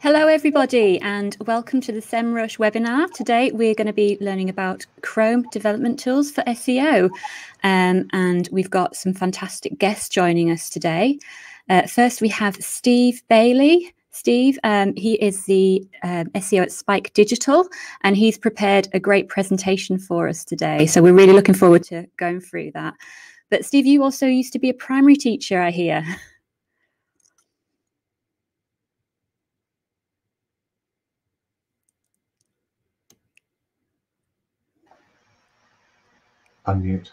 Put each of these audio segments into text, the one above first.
Hello, everybody, and welcome to the SEMrush webinar. Today, we're going to be learning about Chrome development tools for SEO. Um, and we've got some fantastic guests joining us today. Uh, first, we have Steve Bailey. Steve, um, he is the um, SEO at Spike Digital, and he's prepared a great presentation for us today. So we're really looking forward to going through that. But Steve, you also used to be a primary teacher, I hear. Unmute.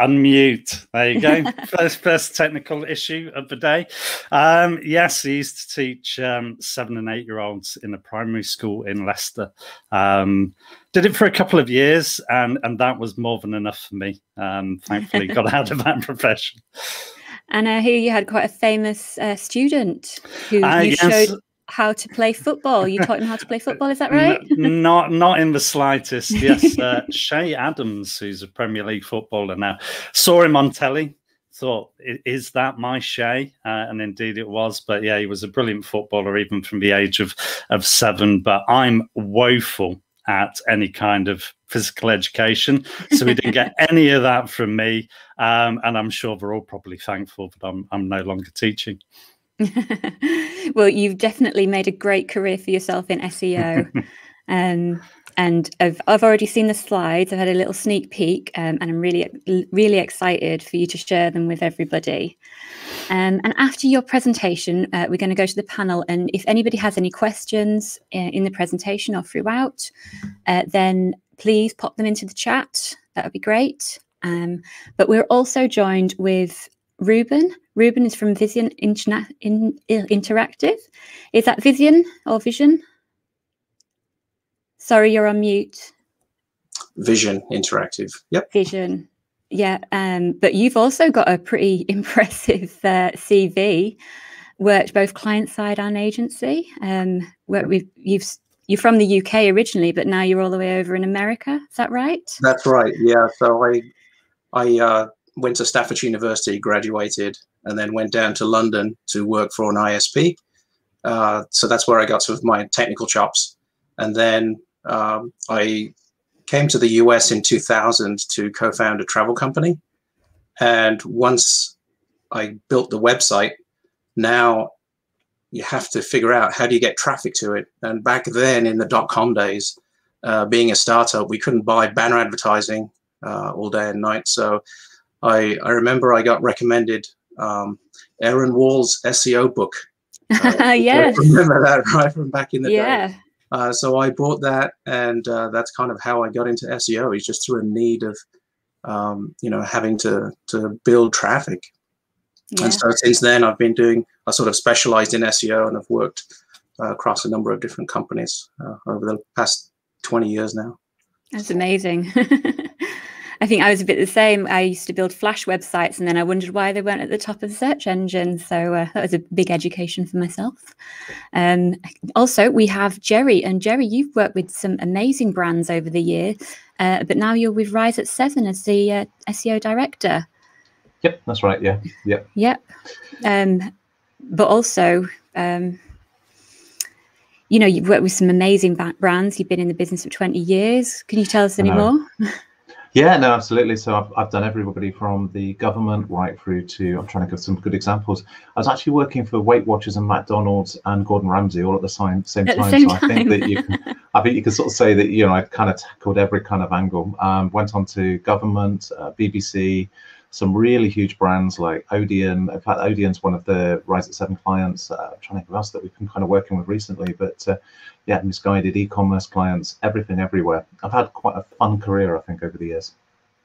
Unmute. There you go. first, first technical issue of the day. Um, yes, I used to teach um, seven and eight year olds in a primary school in Leicester. Um, did it for a couple of years, and and that was more than enough for me. Um, thankfully, got out of that profession. And I hear you had quite a famous uh, student who Uh, you yes. showed how to play football. You taught him how to play football. Is that right? Not not in the slightest. Yes, uh, Che Adams, who's a Premier League footballer now, saw him on telly. Thought, is that my Che? Uh, and indeed it was. But yeah, he was a brilliant footballer even from the age of of seven. But I'm woeful at any kind of physical education, so he didn't get any of that from me. Um, and I'm sure they're all probably thankful that I'm I'm no longer teaching. well, you've definitely made a great career for yourself in SEO. um, and I've, I've already seen the slides. I've had a little sneak peek, um, and I'm really, really excited for you to share them with everybody. Um, and after your presentation, uh, we're going to go to the panel. And if anybody has any questions uh, in the presentation or throughout, uh, then please pop them into the chat. That would be great. Um, but we're also joined with Ruben. Ruben is from Vision Interna- in, in- Interactive. Is that Vision or Vision? Sorry, you're on mute. Vision Interactive. Yep. Vision. Yeah, um, but you've also got a pretty impressive uh, CV. Worked both client side and agency. Um, worked with you've you're from the UK originally, but now you're all the way over in America. Is that right? That's right. Yeah. So I I uh, went to Staffordshire University, graduated, and then went down to London to work for an ISP. Uh, so that's where I got sort of my technical chops. And then um, I came to the US in 2000 to co-found a travel company. And once I built the website, now you have to figure out how do you get traffic to it. And back then in the dot com days, uh, being a startup, we couldn't buy banner advertising uh, all day and night. So I, I remember I got recommended um, Aaron Wall's SEO book. Uh, yes. Remember that right from back in the day. Yeah. Uh, so I bought that, and uh, that's kind of how I got into SEO. It's just through a need of, um, you know, having to to build traffic. Yeah. And so since then, I've been doing. I sort of specialized in SEO, and I've worked uh, across a number of different companies uh, over the past twenty years now. That's amazing. I think I was a bit the same. I used to build Flash websites and then I wondered why they weren't at the top of the search engine. So uh, that was a big education for myself. Um, also, we have Jerry. And Jerry, you've worked with some amazing brands over the year, uh, but now you're with Rise at Seven as the uh, SEO director. Yep, that's right. Yeah, yep. Yep. Um, but also, um, you know, you've worked with some amazing brands. You've been in the business for 20 years. Can you tell us any more? Yeah, no, absolutely. So I've, I've done everybody from the government right through to, I'm trying to give some good examples. I was actually working for Weight Watchers and McDonald's and Gordon Ramsay all at the same, same At the time. same so I think that you can, I think you can sort of say that, you know, I kind of tackled every kind of angle. Um, went on to government, uh, BBC, some really huge brands like Odeon. In fact, Odeon's one of the Rise at Seven clients. Uh, I'm trying to think of else that we've been kind of working with recently, but uh, yeah, Missguided e-commerce clients, everything everywhere. I've had quite a fun career, I think, over the years.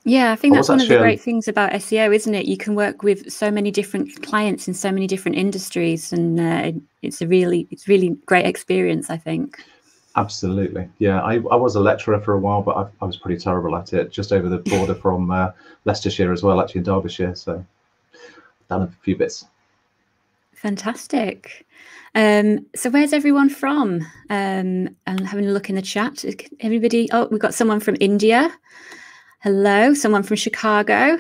Yeah, I think that's one of the great things about SEO, isn't it? You can work with so many different clients in so many different industries, and uh, it's a really, it's really great experience. I think. Absolutely. Yeah, I, I was a lecturer for a while, but I, I was pretty terrible at it, just over the border from uh, Leicestershire as well, actually in Derbyshire. So done a few bits. Fantastic. Um, so where's everyone from? Um, I'm having a look in the chat. Everybody, oh, we've got someone from India. Hello, someone from Chicago.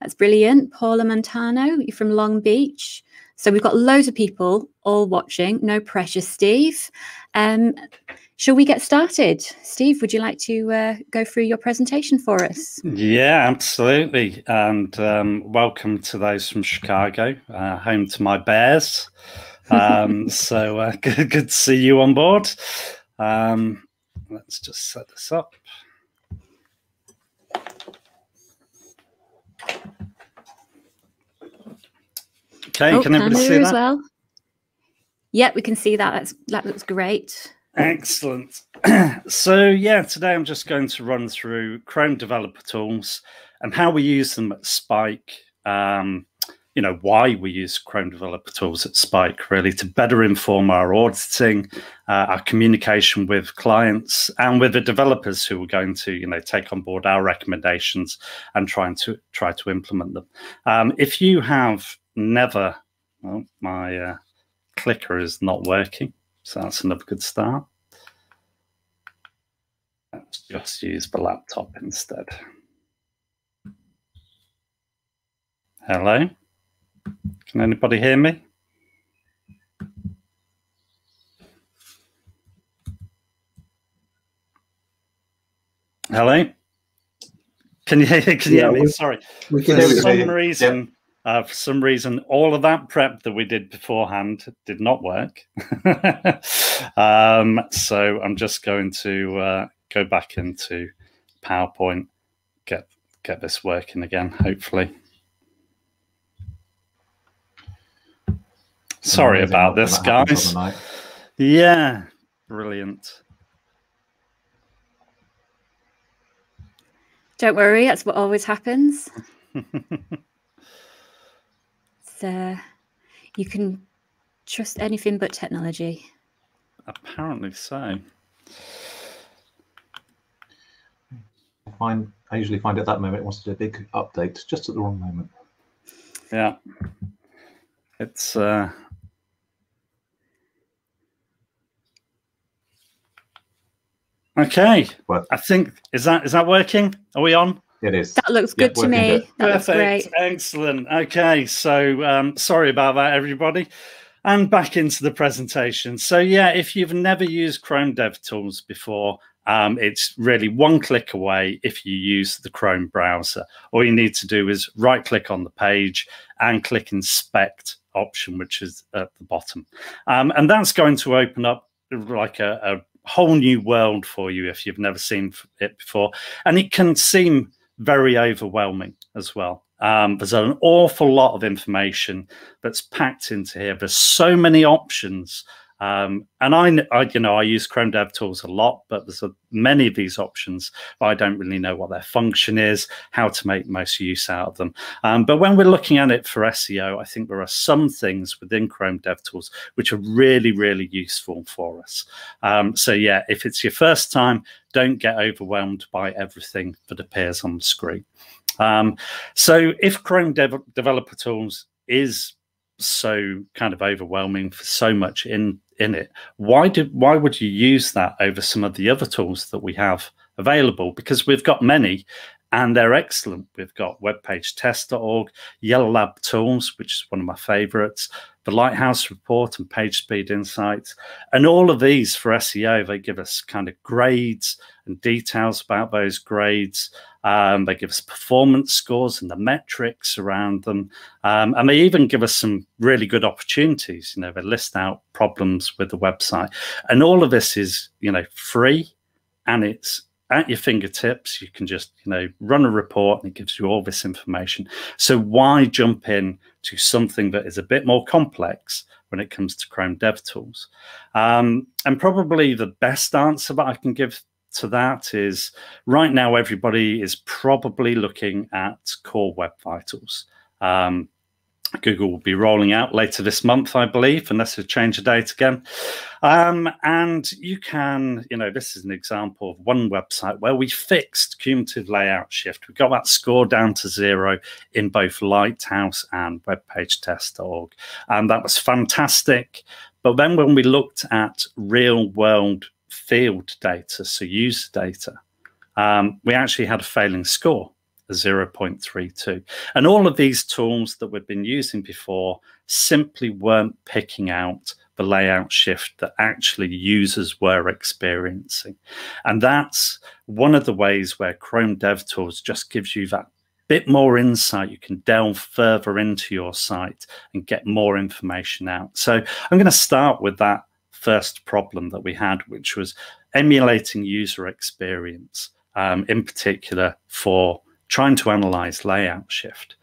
That's brilliant. Paula Montano, you're from Long Beach. So we've got loads of people all watching. No pressure, Steve. Um, shall we get started? Steve, would you like to uh, go through your presentation for us? Yeah, absolutely. And um, welcome to those from Chicago, uh, home to my Bears. Um, so uh, good, good, to see you on board. Um, let's just set this up. Okay, oh, can everybody see that? as well? Yep, we can see that. That's, that looks great. Excellent. so yeah, today I'm just going to run through Chrome developer tools and how we use them at Spike. Um, you know why we use Chrome developer tools at Spike really to better inform our auditing, uh, our communication with clients, and with the developers who are going to you know take on board our recommendations and trying to try to implement them. Um, if you have never, well, my uh, clicker is not working, so that's another good start. Let's just use the laptop instead. Hello? Can anybody hear me? Hello? Can you hear, can you yeah, hear me? Sorry. We can for some reason, uh, for some reason, all of that prep that we did beforehand did not work. um, so I'm just going to uh, go back into PowerPoint, get get this working again, hopefully. Sorry about this, guys. Yeah, brilliant. Don't worry, that's what always happens. uh, you can trust anything but technology. Apparently so. I find I usually find at that moment it wants to do a big update just at the wrong moment. Yeah. It's uh Okay. What? I think is that is that working? Are we on? It is. That looks good to me. Good. That Perfect. Looks great. Excellent. Okay. So um, sorry about that, everybody. And back into the presentation. So yeah, if you've never used Chrome Dev Tools before, um, it's really one click away if you use the Chrome browser. All you need to do is right click on the page and click inspect option, which is at the bottom. Um, and that's going to open up like a, a whole new world for you if you've never seen it before. And it can seem very overwhelming as well. Um, there's an awful lot of information that's packed into here. There's so many options um, and I, I, you know, I use Chrome Dev Tools a lot, but there's a, many of these options. I don't really know what their function is, how to make most use out of them. Um, but when we're looking at it for SEO, I think there are some things within Chrome Dev Tools which are really, really useful for us. Um, so yeah, if it's your first time, don't get overwhelmed by everything that appears on the screen. Um, so if Chrome Dev Developer Tools is so kind of overwhelming for so much in in it. Why did why would you use that over some of the other tools that we have available? Because we've got many and they're excellent. We've got webpagetest.org yellow lab tools which is one of my favorites the lighthouse report and page speed insights and all of these for seo they give us kind of grades and details about those grades um, they give us performance scores and the metrics around them. Um, and they even give us some really good opportunities. You know, they list out problems with the website. And all of this is, you know, free and it's at your fingertips. You can just, you know, run a report and it gives you all this information. So why jump in to something that is a bit more complex when it comes to Chrome DevTools? Um, and probably the best answer that I can give to that is right now everybody is probably looking at Core Web Vitals. Um, Google will be rolling out later this month, I believe, unless they change the date again. Um, and you can, you know, this is an example of one website where we fixed cumulative layout shift. We got that score down to zero in both Lighthouse and webpagetest.org. And that was fantastic. But then when we looked at real world field data, so user data, um, we actually had a failing score. A 0.32. And all of these tools that we've been using before simply weren't picking out the layout shift that actually users were experiencing. And that's one of the ways where Chrome DevTools just gives you that bit more insight. You can delve further into your site and get more information out. So I'm going to start with that first problem that we had, which was emulating user experience, um, in particular for trying to analyze layout shift.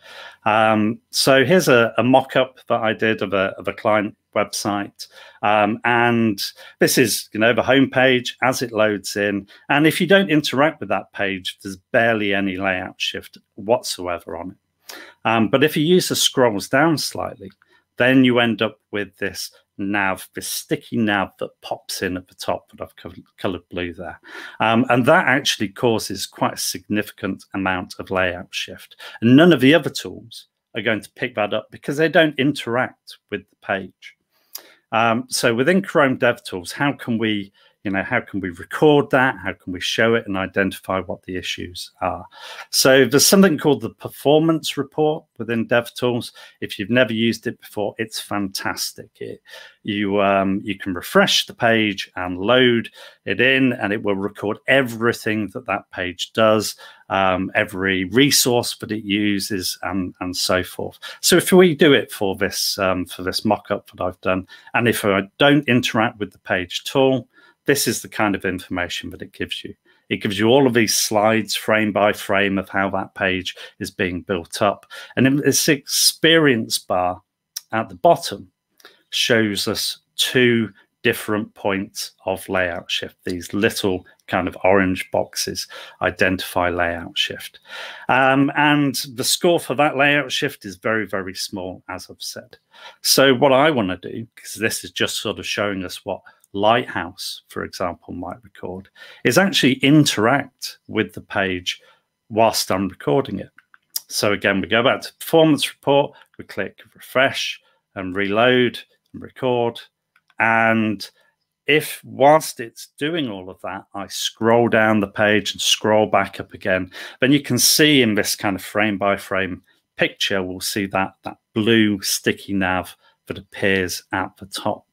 Um, so here's a, a mock-up that I did of a, of a client website. Um, and this is, you know, the homepage as it loads in. And if you don't interact with that page, there's barely any layout shift whatsoever on it. Um, but if a user scrolls down slightly, then you end up with this nav, this sticky nav that pops in at the top that I've colored blue there. Um, and that actually causes quite a significant amount of layout shift. And none of the other tools are going to pick that up because they don't interact with the page. Um, so within Chrome DevTools, how can we you know how can we record that? How can we show it and identify what the issues are? So there's something called the performance report within devtools. If you've never used it before it's fantastic. It, you um, you can refresh the page and load it in and it will record everything that that page does um, every resource that it uses and and so forth. So if we do it for this um, for this mock-up that i've done and if i don't interact with the page at all this is the kind of information that it gives you. It gives you all of these slides frame by frame of how that page is being built up. And in this experience bar at the bottom shows us two different points of layout shift. These little kind of orange boxes identify layout shift. Um, and the score for that layout shift is very, very small, as I've said. So what I want to do, because this is just sort of showing us what Lighthouse, for example, might record, is actually interact with the page whilst I'm recording it. So again, we go back to performance report, we click refresh and reload and record. And if whilst it's doing all of that, I scroll down the page and scroll back up again, then you can see in this kind of frame by frame picture, we'll see that, that blue sticky nav that appears at the top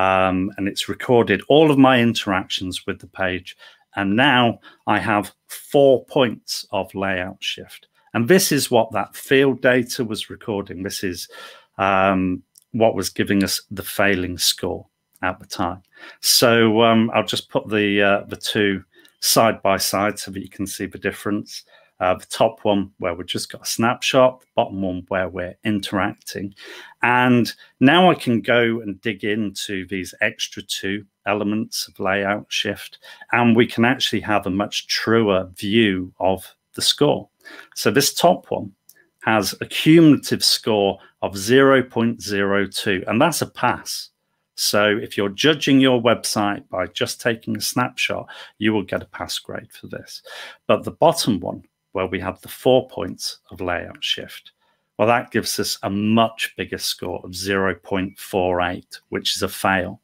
um, and it's recorded all of my interactions with the page. And now I have four points of layout shift. And this is what that field data was recording. This is um, what was giving us the failing score at the time. So um, I'll just put the uh, the two side by side so that you can see the difference. Uh, the top one where we've just got a snapshot, the bottom one where we're interacting. And now I can go and dig into these extra two elements of layout shift, and we can actually have a much truer view of the score. So this top one has a cumulative score of 0.02, and that's a pass. So if you're judging your website by just taking a snapshot, you will get a pass grade for this. But the bottom one where we have the four points of layout shift. Well, that gives us a much bigger score of 0.48, which is a fail.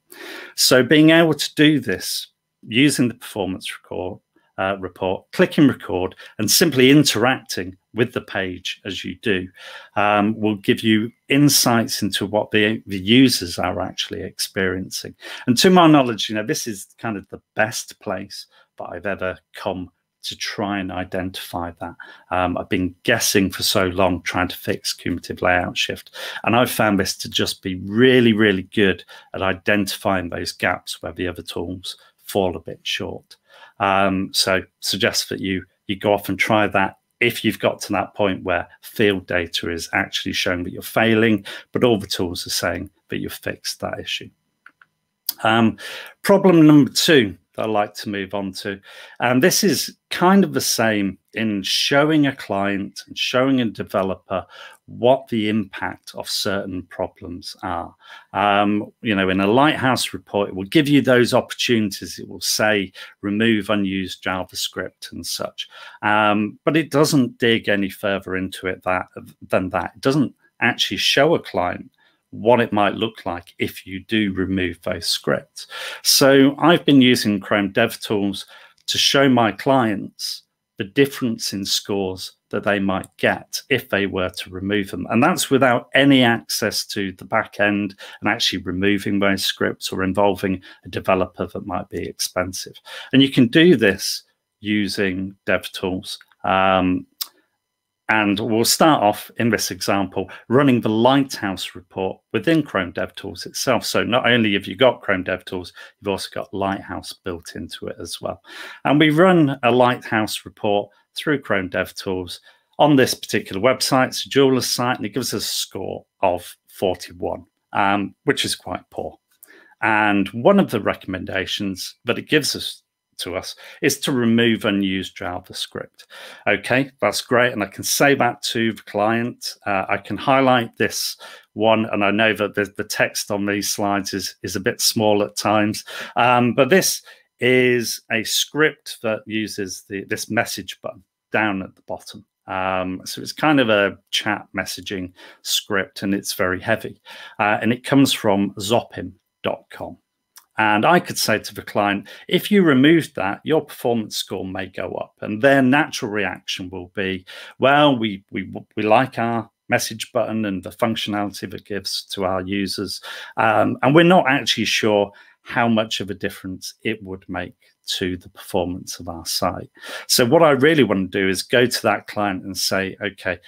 So being able to do this using the performance record, uh, report, clicking record, and simply interacting with the page as you do um, will give you insights into what the, the users are actually experiencing. And to my knowledge, you know, this is kind of the best place that I've ever come to try and identify that. Um, I've been guessing for so long trying to fix cumulative layout shift. And I've found this to just be really, really good at identifying those gaps where the other tools fall a bit short. Um, so suggest that you you go off and try that if you've got to that point where field data is actually showing that you're failing, but all the tools are saying that you've fixed that issue. Um, problem number two that I like to move on to. And this is kind of the same in showing a client and showing a developer what the impact of certain problems are. Um, you know, in a Lighthouse report, it will give you those opportunities. It will say remove unused JavaScript and such, um, but it doesn't dig any further into it that than that. It doesn't actually show a client what it might look like if you do remove those scripts. So I've been using Chrome DevTools to show my clients the difference in scores that they might get if they were to remove them. And that's without any access to the back end and actually removing those scripts or involving a developer that might be expensive. And you can do this using DevTools. Um, and we'll start off in this example running the Lighthouse report within Chrome DevTools itself. So not only have you got Chrome DevTools, you've also got Lighthouse built into it as well. And we run a Lighthouse report through Chrome DevTools on this particular website. It's a jeweler's site, and it gives us a score of 41, um, which is quite poor. And one of the recommendations that it gives us to us is to remove unused JavaScript. Okay, that's great. And I can say that to the client. Uh, I can highlight this one, and I know that the, the, text on these slides is, is a bit small at times, um, but this is a script that uses the, this message button down at the bottom. Um, so it's kind of a chat messaging script and it's very heavy. Uh, and it comes from zopim.com. And I could say to the client, if you removed that, your performance score may go up. And their natural reaction will be, well, we we we like our message button and the functionality that gives to our users. Um, and we're not actually sure how much of a difference it would make to the performance of our site. So what I really want to do is go to that client and say, okay,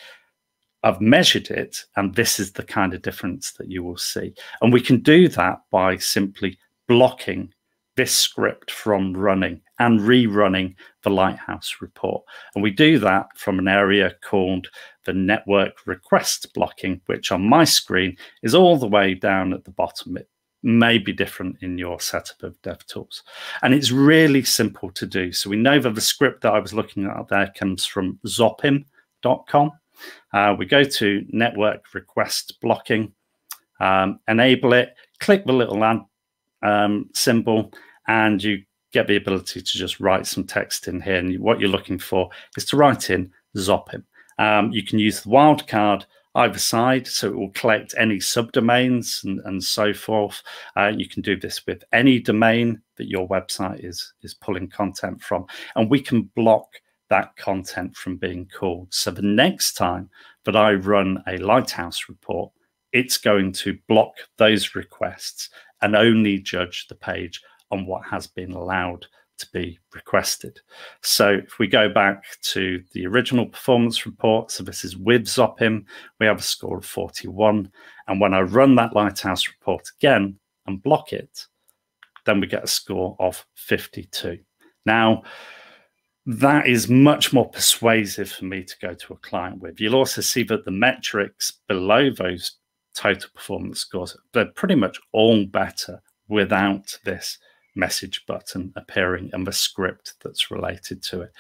I've measured it, and this is the kind of difference that you will see. And we can do that by simply blocking this script from running and rerunning the Lighthouse report. And we do that from an area called the network request blocking, which on my screen is all the way down at the bottom. It may be different in your setup of DevTools. And it's really simple to do. So we know that the script that I was looking at there comes from zopim.com. Uh, we go to network request blocking, um, enable it, click the little add um, symbol, and you get the ability to just write some text in here. And what you're looking for is to write in Zopim. Um, you can use the wildcard either side, so it will collect any subdomains and, and so forth. Uh, you can do this with any domain that your website is is pulling content from, and we can block that content from being called. So the next time that I run a Lighthouse report, it's going to block those requests and only judge the page on what has been allowed to be requested. So if we go back to the original performance report, so this is with Zopim, we have a score of 41. And when I run that Lighthouse report again and block it, then we get a score of 52. Now, that is much more persuasive for me to go to a client with. You'll also see that the metrics below those total performance scores, they're pretty much all better without this message button appearing and the script that's related to it.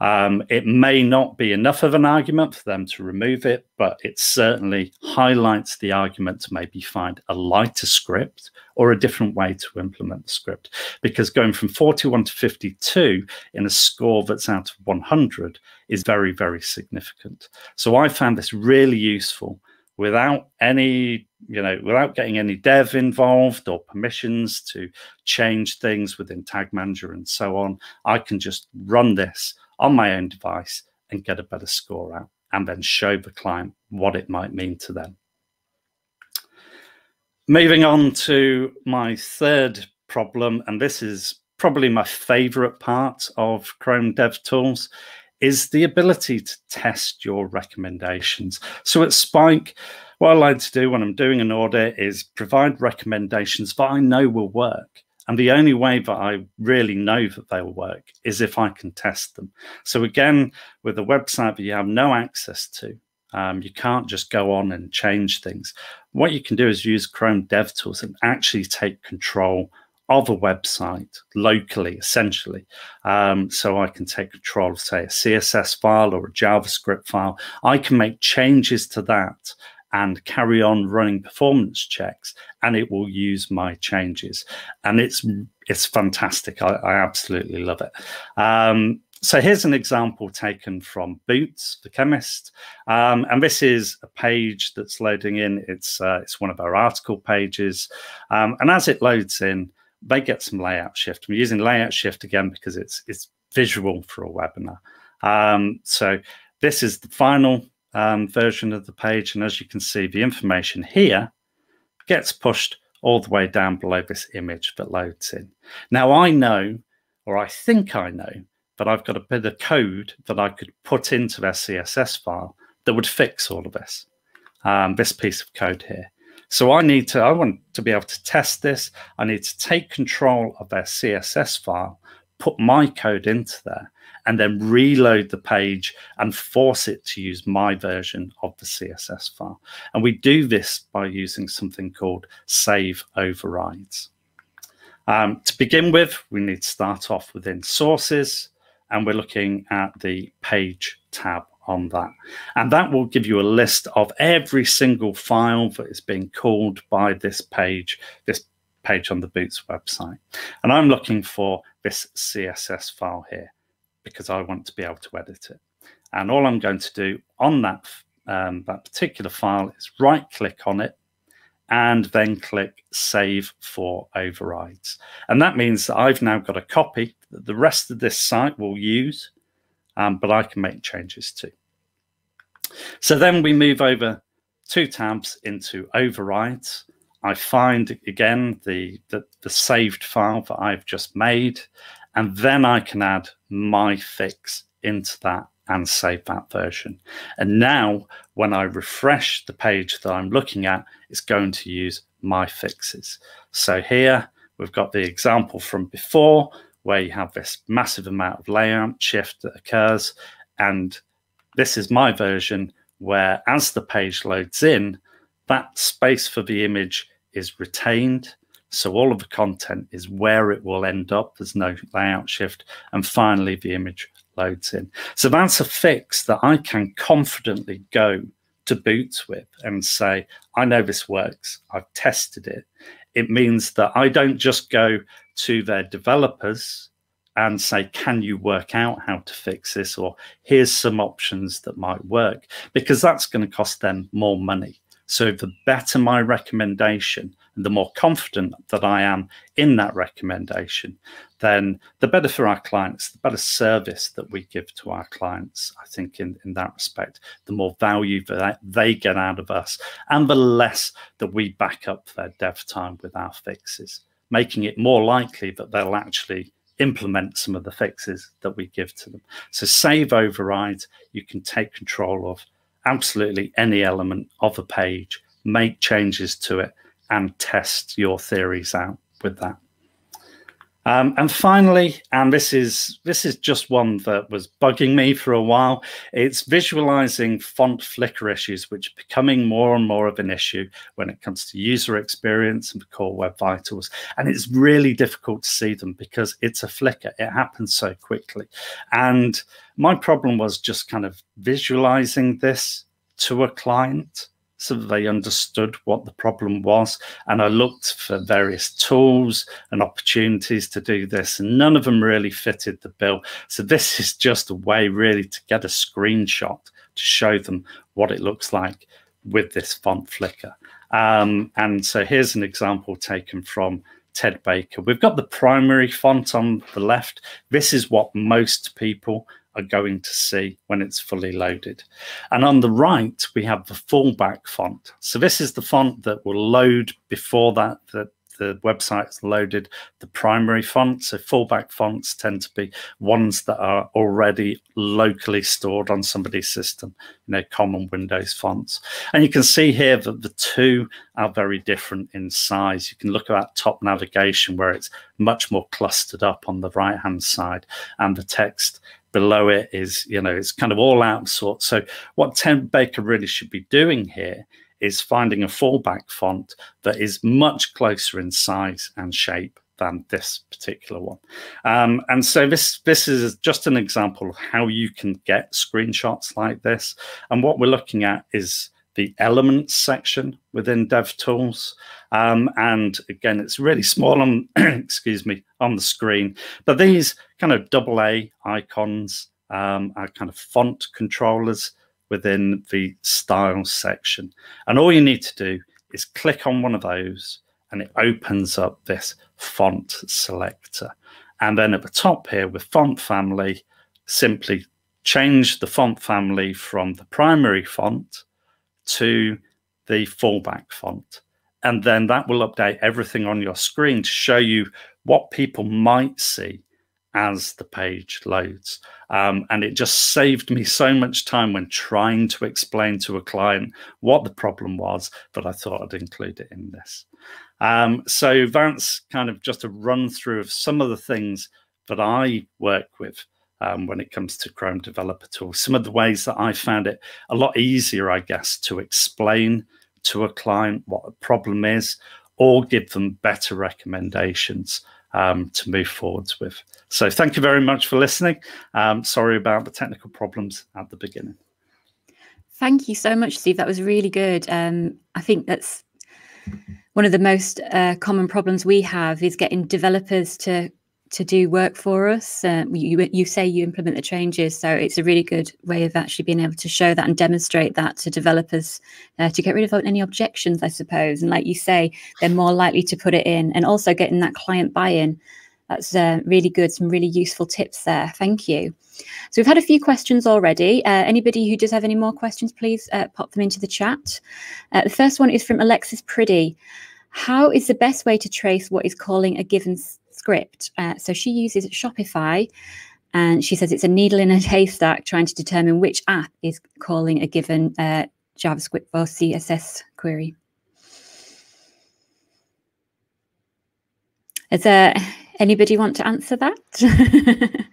Um, it may not be enough of an argument for them to remove it, but it certainly highlights the argument to maybe find a lighter script or a different way to implement the script. Because going from 41 to 52 in a score that's out of 100 is very, very significant. So I found this really useful without any you know without getting any dev involved or permissions to change things within tag manager and so on i can just run this on my own device and get a better score out and then show the client what it might mean to them. Moving on to my third problem and this is probably my favorite part of chrome dev tools is the ability to test your recommendations. So at Spike, what I like to do when I'm doing an audit is provide recommendations that I know will work. And the only way that I really know that they'll work is if I can test them. So again, with a website that you have no access to, um, you can't just go on and change things. What you can do is use Chrome DevTools and actually take control of a website locally, essentially. Um, so I can take control of, say, a CSS file or a JavaScript file. I can make changes to that and carry on running performance checks, and it will use my changes. And it's it's fantastic. I, I absolutely love it. Um, so here's an example taken from Boots, the chemist, um, and this is a page that's loading in. It's uh, it's one of our article pages, um, and as it loads in, they get some layout shift. I'm using layout shift again because it's it's visual for a webinar. Um, so this is the final um, version of the page. And as you can see, the information here gets pushed all the way down below this image that loads in. Now I know, or I think I know, that I've got a bit of code that I could put into their CSS file that would fix all of this, um, this piece of code here. So I need to, I want to be able to test this. I need to take control of their CSS file, put my code into there, and then reload the page and force it to use my version of the CSS file. And we do this by using something called save overrides. Um, to begin with, we need to start off within sources, and we're looking at the page tab on that. And that will give you a list of every single file that is being called by this page, this page on the Boots website. And I'm looking for this CSS file here because I want to be able to edit it. And all I'm going to do on that, um, that particular file is right click on it and then click Save for Overrides. And that means that I've now got a copy that the rest of this site will use, um, but I can make changes too. So then we move over two tabs into Overrides. I find again the, the, the saved file that I've just made, and then I can add my fix into that and save that version. And now when I refresh the page that I'm looking at, it's going to use my fixes. So here we've got the example from before where you have this massive amount of layout shift that occurs. And this is my version where as the page loads in, that space for the image is retained. So all of the content is where it will end up. There's no layout shift. And finally, the image loads in. So that's a fix that I can confidently go to Boots with and say, I know this works. I've tested it. It means that I don't just go to their developers and say, can you work out how to fix this? Or here's some options that might work, because that's going to cost them more money. So the better my recommendation and the more confident that I am in that recommendation, then the better for our clients, the better service that we give to our clients, I think in, in that respect, the more value that they get out of us and the less that we back up their dev time with our fixes, making it more likely that they'll actually implement some of the fixes that we give to them. So save overrides, you can take control of absolutely any element of a page, make changes to it, and test your theories out with that. Um, and finally, and this is this is just one that was bugging me for a while. It's visualizing font flicker issues, which are becoming more and more of an issue when it comes to user experience and core web vitals. And it's really difficult to see them because it's a flicker. It happens so quickly. And my problem was just kind of visualizing this to a client so they understood what the problem was. And I looked for various tools and opportunities to do this, and none of them really fitted the bill. So this is just a way really to get a screenshot to show them what it looks like with this font flicker. Um, and so here's an example taken from Ted Baker. We've got the primary font on the left. This is what most people are going to see when it's fully loaded. And on the right, we have the fallback font. So this is the font that will load before that, that the website is loaded the primary font. So fallback fonts tend to be ones that are already locally stored on somebody's system, you know, common Windows fonts. And you can see here that the two are very different in size. You can look at that top navigation where it's much more clustered up on the right hand side and the text below it is, you know, it's kind of all out sort. So what Ted Baker really should be doing here is finding a fallback font that is much closer in size and shape than this particular one. Um, and so this this is just an example of how you can get screenshots like this. And what we're looking at is the elements section within DevTools. Um, and again, it's really small on, excuse me, on the screen. But these kind of double A icons um, are kind of font controllers within the style section. And all you need to do is click on one of those and it opens up this font selector. And then at the top here with font family, simply change the font family from the primary font to the fallback font. And then that will update everything on your screen to show you what people might see as the page loads. Um, and it just saved me so much time when trying to explain to a client what the problem was that I thought I'd include it in this. Um, so that's kind of just a run through of some of the things that I work with um, when it comes to Chrome Developer Tools. Some of the ways that I found it a lot easier, I guess, to explain to a client what the problem is or give them better recommendations um, to move forwards with. So thank you very much for listening. Um, sorry about the technical problems at the beginning. Thank you so much, Steve. That was really good. Um, I think that's one of the most uh, common problems we have is getting developers to to do work for us. Uh, you, you say you implement the changes, so it's a really good way of actually being able to show that and demonstrate that to developers uh, to get rid of any objections, I suppose. And like you say, they're more likely to put it in, and also getting that client buy-in. That's uh, really good. Some really useful tips there. Thank you. So we've had a few questions already. Uh, anybody who does have any more questions, please uh, pop them into the chat. Uh, the first one is from Alexis Priddy. How is the best way to trace what is calling a given script. Uh, so she uses Shopify and she says it's a needle in a haystack trying to determine which app is calling a given uh, JavaScript or CSS query. Is there anybody want to answer that?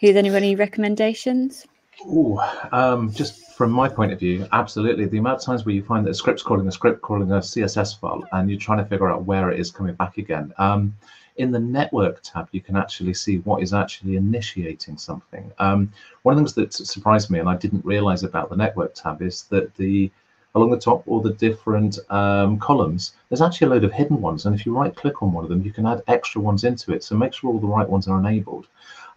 Who's anybody recommendations? Ooh, um, just from my point of view, absolutely. The amount of times where you find that a script's calling a script, calling a CSS file, and you're trying to figure out where it is coming back again. Um, in the network tab, you can actually see what is actually initiating something. Um, one of the things that surprised me and I didn't realize about the network tab is that the along the top, all the different um, columns, there's actually a load of hidden ones. And if you right click on one of them, you can add extra ones into it. So make sure all the right ones are enabled.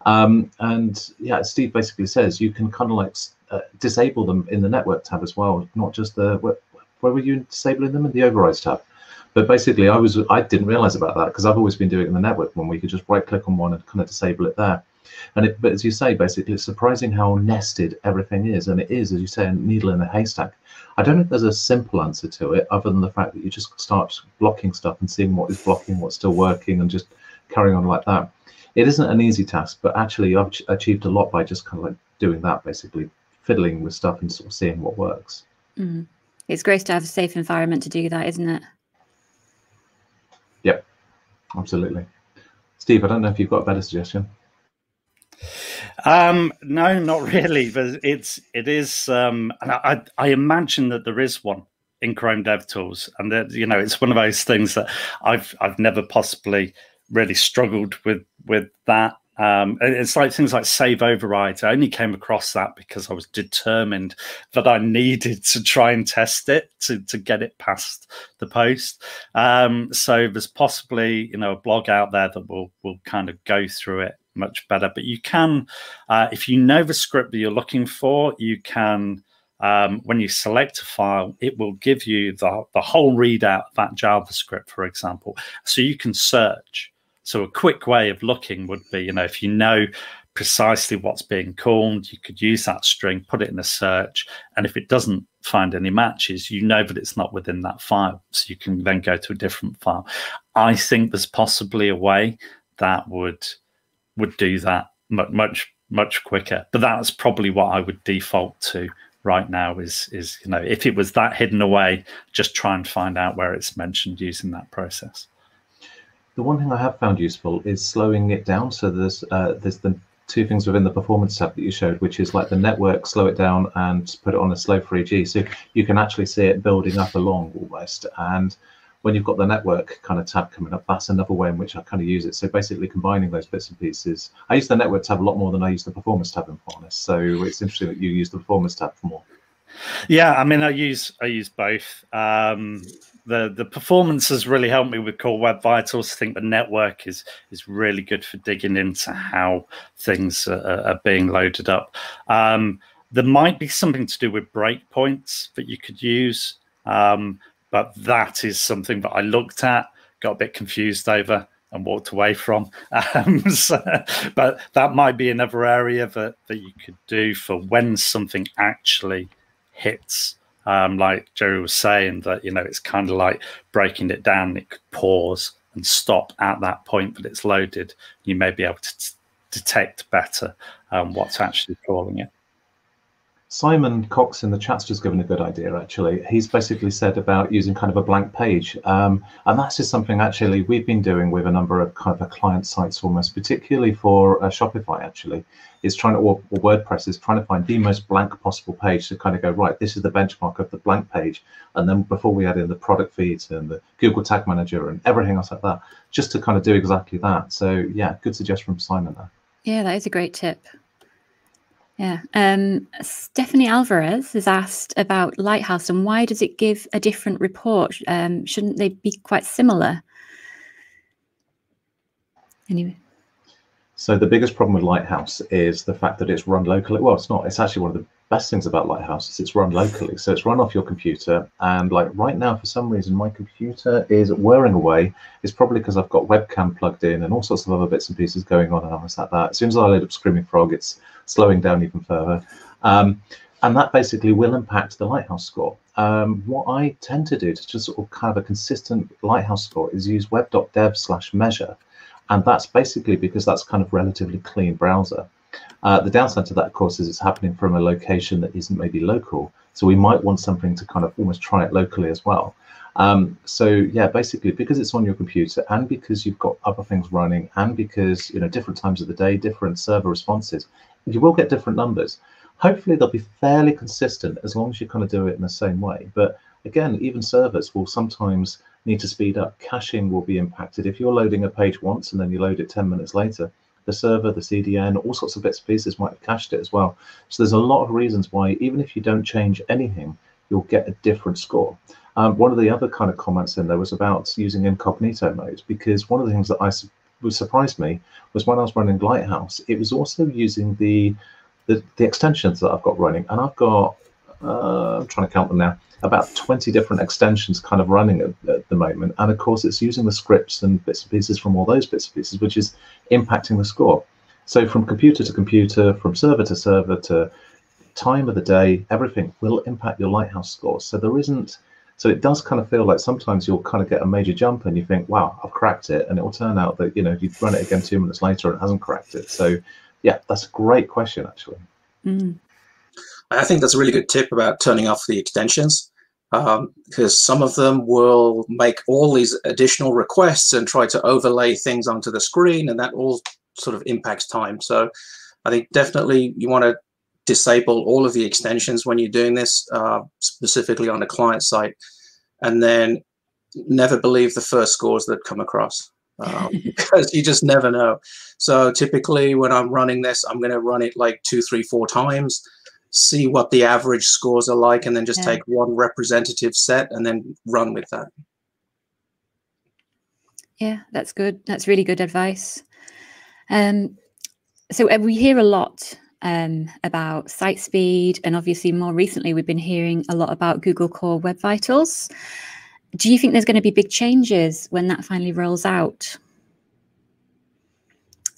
Um, and yeah, Steve basically says you can kind of like uh, disable them in the network tab as well, not just the, where, where were you disabling them in the overrides tab? But basically, I was I didn't realize about that because I've always been doing it in the network when we could just right click on one and kind of disable it there. And it, but as you say, basically, it's surprising how nested everything is, and it is, as you say, a needle in a haystack. I don't think there's a simple answer to it, other than the fact that you just start blocking stuff and seeing what is blocking, what's still working, and just carrying on like that. It isn't an easy task, but actually, I've achieved a lot by just kind of like doing that, basically fiddling with stuff and sort of seeing what works. Mm. It's great to have a safe environment to do that, isn't it? Yep, absolutely. Steve, I don't know if you've got a better suggestion. Um, no, not really. But it's it is, um, and I, I imagine that there is one in Chrome DevTools, and that you know it's one of those things that I've I've never possibly really struggled with with that um, it's like things like save override. I only came across that because I was determined that I needed to try and test it to, to get it past the post. Um, so there's possibly you know a blog out there that will will kind of go through it much better. But you can, uh, if you know the script that you're looking for, you can. Um, when you select a file, it will give you the, the whole readout of that JavaScript, for example. So you can search so a quick way of looking would be, you know, if you know precisely what's being called, you could use that string, put it in a search, and if it doesn't find any matches, you know that it's not within that file. So you can then go to a different file. I think there's possibly a way that would would do that much much much quicker. But that's probably what I would default to right now is is you know if it was that hidden away, just try and find out where it's mentioned using that process. The one thing I have found useful is slowing it down. So there's uh, there's the two things within the performance tab that you showed, which is like the network, slow it down and put it on a slow 3G. So you can actually see it building up along almost. And when you've got the network kind of tab coming up, that's another way in which I kind of use it. So basically combining those bits and pieces. I use the network tab a lot more than I use the performance tab in fairness. So it's interesting that you use the performance tab for more. Yeah, I mean, I use I use both. Um, the the performance has really helped me with Core Web Vitals. I think the network is is really good for digging into how things are, are being loaded up. Um, there might be something to do with breakpoints that you could use, um, but that is something that I looked at, got a bit confused over, and walked away from. Um, so, but that might be another area that, that you could do for when something actually hits. Um, like Jerry was saying, that you know it's kind of like breaking it down. It could pause and stop at that point that it's loaded. You may be able to detect better um, what's actually calling it. Simon Cox in the chat's just given a good idea, actually. He's basically said about using kind of a blank page. Um, and that's just something actually we've been doing with a number of kind of client sites almost, particularly for uh, Shopify, actually, is trying to, or, or, WordPress is trying to find the most blank possible page to kind of go, right, this is the benchmark of the blank page. And then before we add in the product feeds and the Google Tag Manager and everything else like that, just to kind of do exactly that. So, yeah, good suggestion from Simon there. Yeah, that is a great tip. Yeah. Um, Stephanie Alvarez has asked about Lighthouse and why does it give a different report? Um, shouldn't they be quite similar? Anyway. So the biggest problem with Lighthouse is the fact that it's run locally. Well, it's not. It's actually one of the best things about Lighthouse is it's run locally. So it's run off your computer. And like right now, for some reason, my computer is whirring away. It's probably because I've got webcam plugged in and all sorts of other bits and pieces going on. And I was like that. As soon as I load up Screaming Frog, it's slowing down even further. Um, and that basically will impact the Lighthouse score. Um, what I tend to do to just sort of kind of a consistent Lighthouse score is use web.dev slash measure and that's basically because that's kind of relatively clean browser. Uh, the downside to that, of course, is it's happening from a location that isn't maybe local. So we might want something to kind of almost try it locally as well. Um, so yeah, basically because it's on your computer and because you've got other things running and because, you know, different times of the day, different server responses, you will get different numbers. Hopefully they'll be fairly consistent as long as you kind of do it in the same way. But again, even servers will sometimes need to speed up. Caching will be impacted. If you're loading a page once and then you load it 10 minutes later, the server, the CDN, all sorts of bits and pieces might have cached it as well. So there's a lot of reasons why, even if you don't change anything, you'll get a different score. Um, one of the other kind of comments in there was about using incognito mode, because one of the things that I was surprised me was when I was running Lighthouse, it was also using the the, the extensions that I've got running, and I've got uh, I'm trying to count them now about 20 different extensions kind of running at, at, the moment. And of course, it's using the scripts and bits and pieces from all those bits and pieces, which is impacting the score. So from computer to computer, from server to server to time of the day, everything will impact your Lighthouse score. So there isn't, so it does kind of feel like sometimes you'll kind of get a major jump and you think, wow, I've cracked it. And it will turn out that, you know, you run it again two minutes later and it hasn't cracked it. So yeah, that's a great question, actually. Mm. I think that's a really good tip about turning off the extensions um, because some of them will make all these additional requests and try to overlay things onto the screen, and that all sort of impacts time. So I think definitely you want to disable all of the extensions when you're doing this, uh, specifically on a client site, and then never believe the first scores that come across. Um, because you just never know. So typically, when I'm running this, I'm going to run it like two, three, four times see what the average scores are like and then just yeah. take one representative set and then run with that. Yeah, that's good. That's really good advice. Um, so uh, we hear a lot um, about site speed, and obviously more recently we've been hearing a lot about Google Core Web Vitals. Do you think there's going to be big changes when that finally rolls out?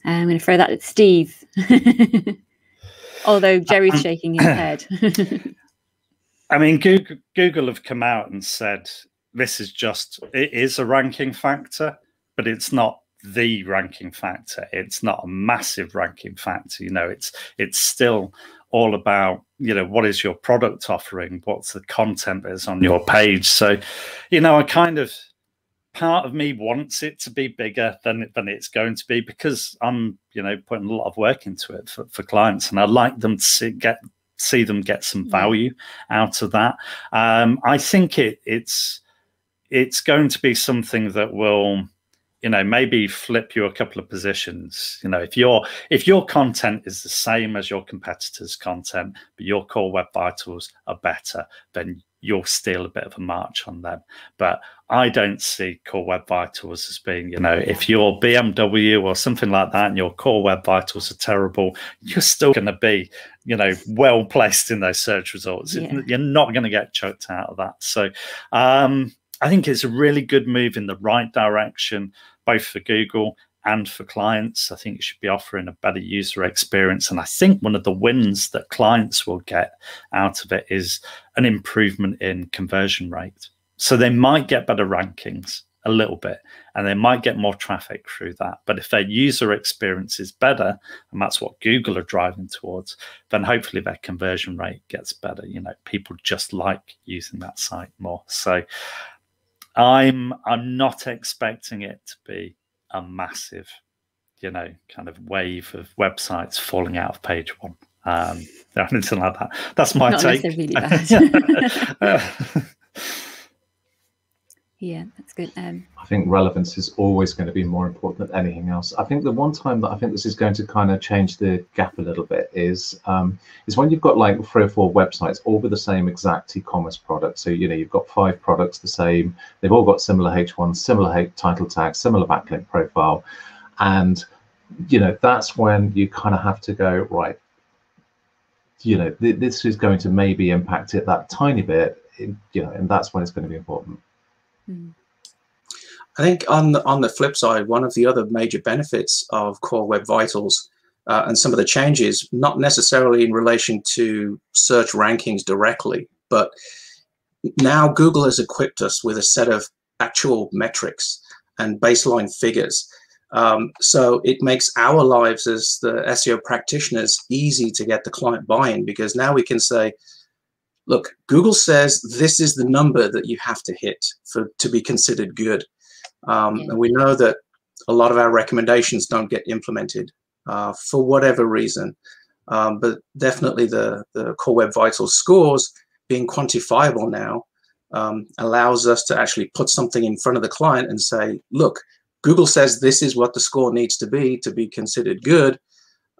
I'm going to throw that at Steve. Although Jerry's shaking his head. I mean, Google, Google have come out and said this is just it is a ranking factor, but it's not the ranking factor. It's not a massive ranking factor. You know, it's it's still all about you know what is your product offering, what's the content that is on your page. So, you know, I kind of part of me wants it to be bigger than than it's going to be because I'm you know putting a lot of work into it for, for clients and I'd like them to see, get see them get some value out of that. Um, I think it it's it's going to be something that will you know maybe flip you a couple of positions. You know if your if your content is the same as your competitors content but your core web vitals are better then you'll steal a bit of a march on them. But i don't see core web vitals as being you know if you're bmw or something like that and your core web vitals are terrible you're still going to be you know well placed in those search results. Yeah. you're not going to get choked out of that. So um I think it's a really good move in the right direction, both for Google and for clients. I think it should be offering a better user experience. And I think one of the wins that clients will get out of it is an improvement in conversion rate. So they might get better rankings a little bit and they might get more traffic through that. But if their user experience is better, and that's what Google are driving towards, then hopefully their conversion rate gets better. You know, people just like using that site more. So I'm I'm not expecting it to be a massive, you know, kind of wave of websites falling out of page one. Um, anything like that. That's my Not take. Really bad. yeah, that's good. Um, I think relevance is always going to be more important than anything else. I think the one time that I think this is going to kind of change the gap a little bit is um, is when you've got like three or four websites all with the same exact e-commerce product. So you know you've got five products the same. They've all got similar H1, similar title tags, similar backlink profile, and you know that's when you kind of have to go right. You know th this is going to maybe impact it that tiny bit. You know, and that's when it's going to be important. Hmm. I think on the, on the flip side, one of the other major benefits of Core Web Vitals uh, and some of the changes, not necessarily in relation to search rankings directly, but now Google has equipped us with a set of actual metrics and baseline figures. Um, so it makes our lives as the SEO practitioners easy to get the client buy-in because now we can say, look, Google says this is the number that you have to hit for to be considered good. Um, Yeah. And we know that a lot of our recommendations don't get implemented uh, for whatever reason. Um, but definitely the, the Core Web Vitals scores being quantifiable now um, allows us to actually put something in front of the client and say, look, Google says this is what the score needs to be to be considered good.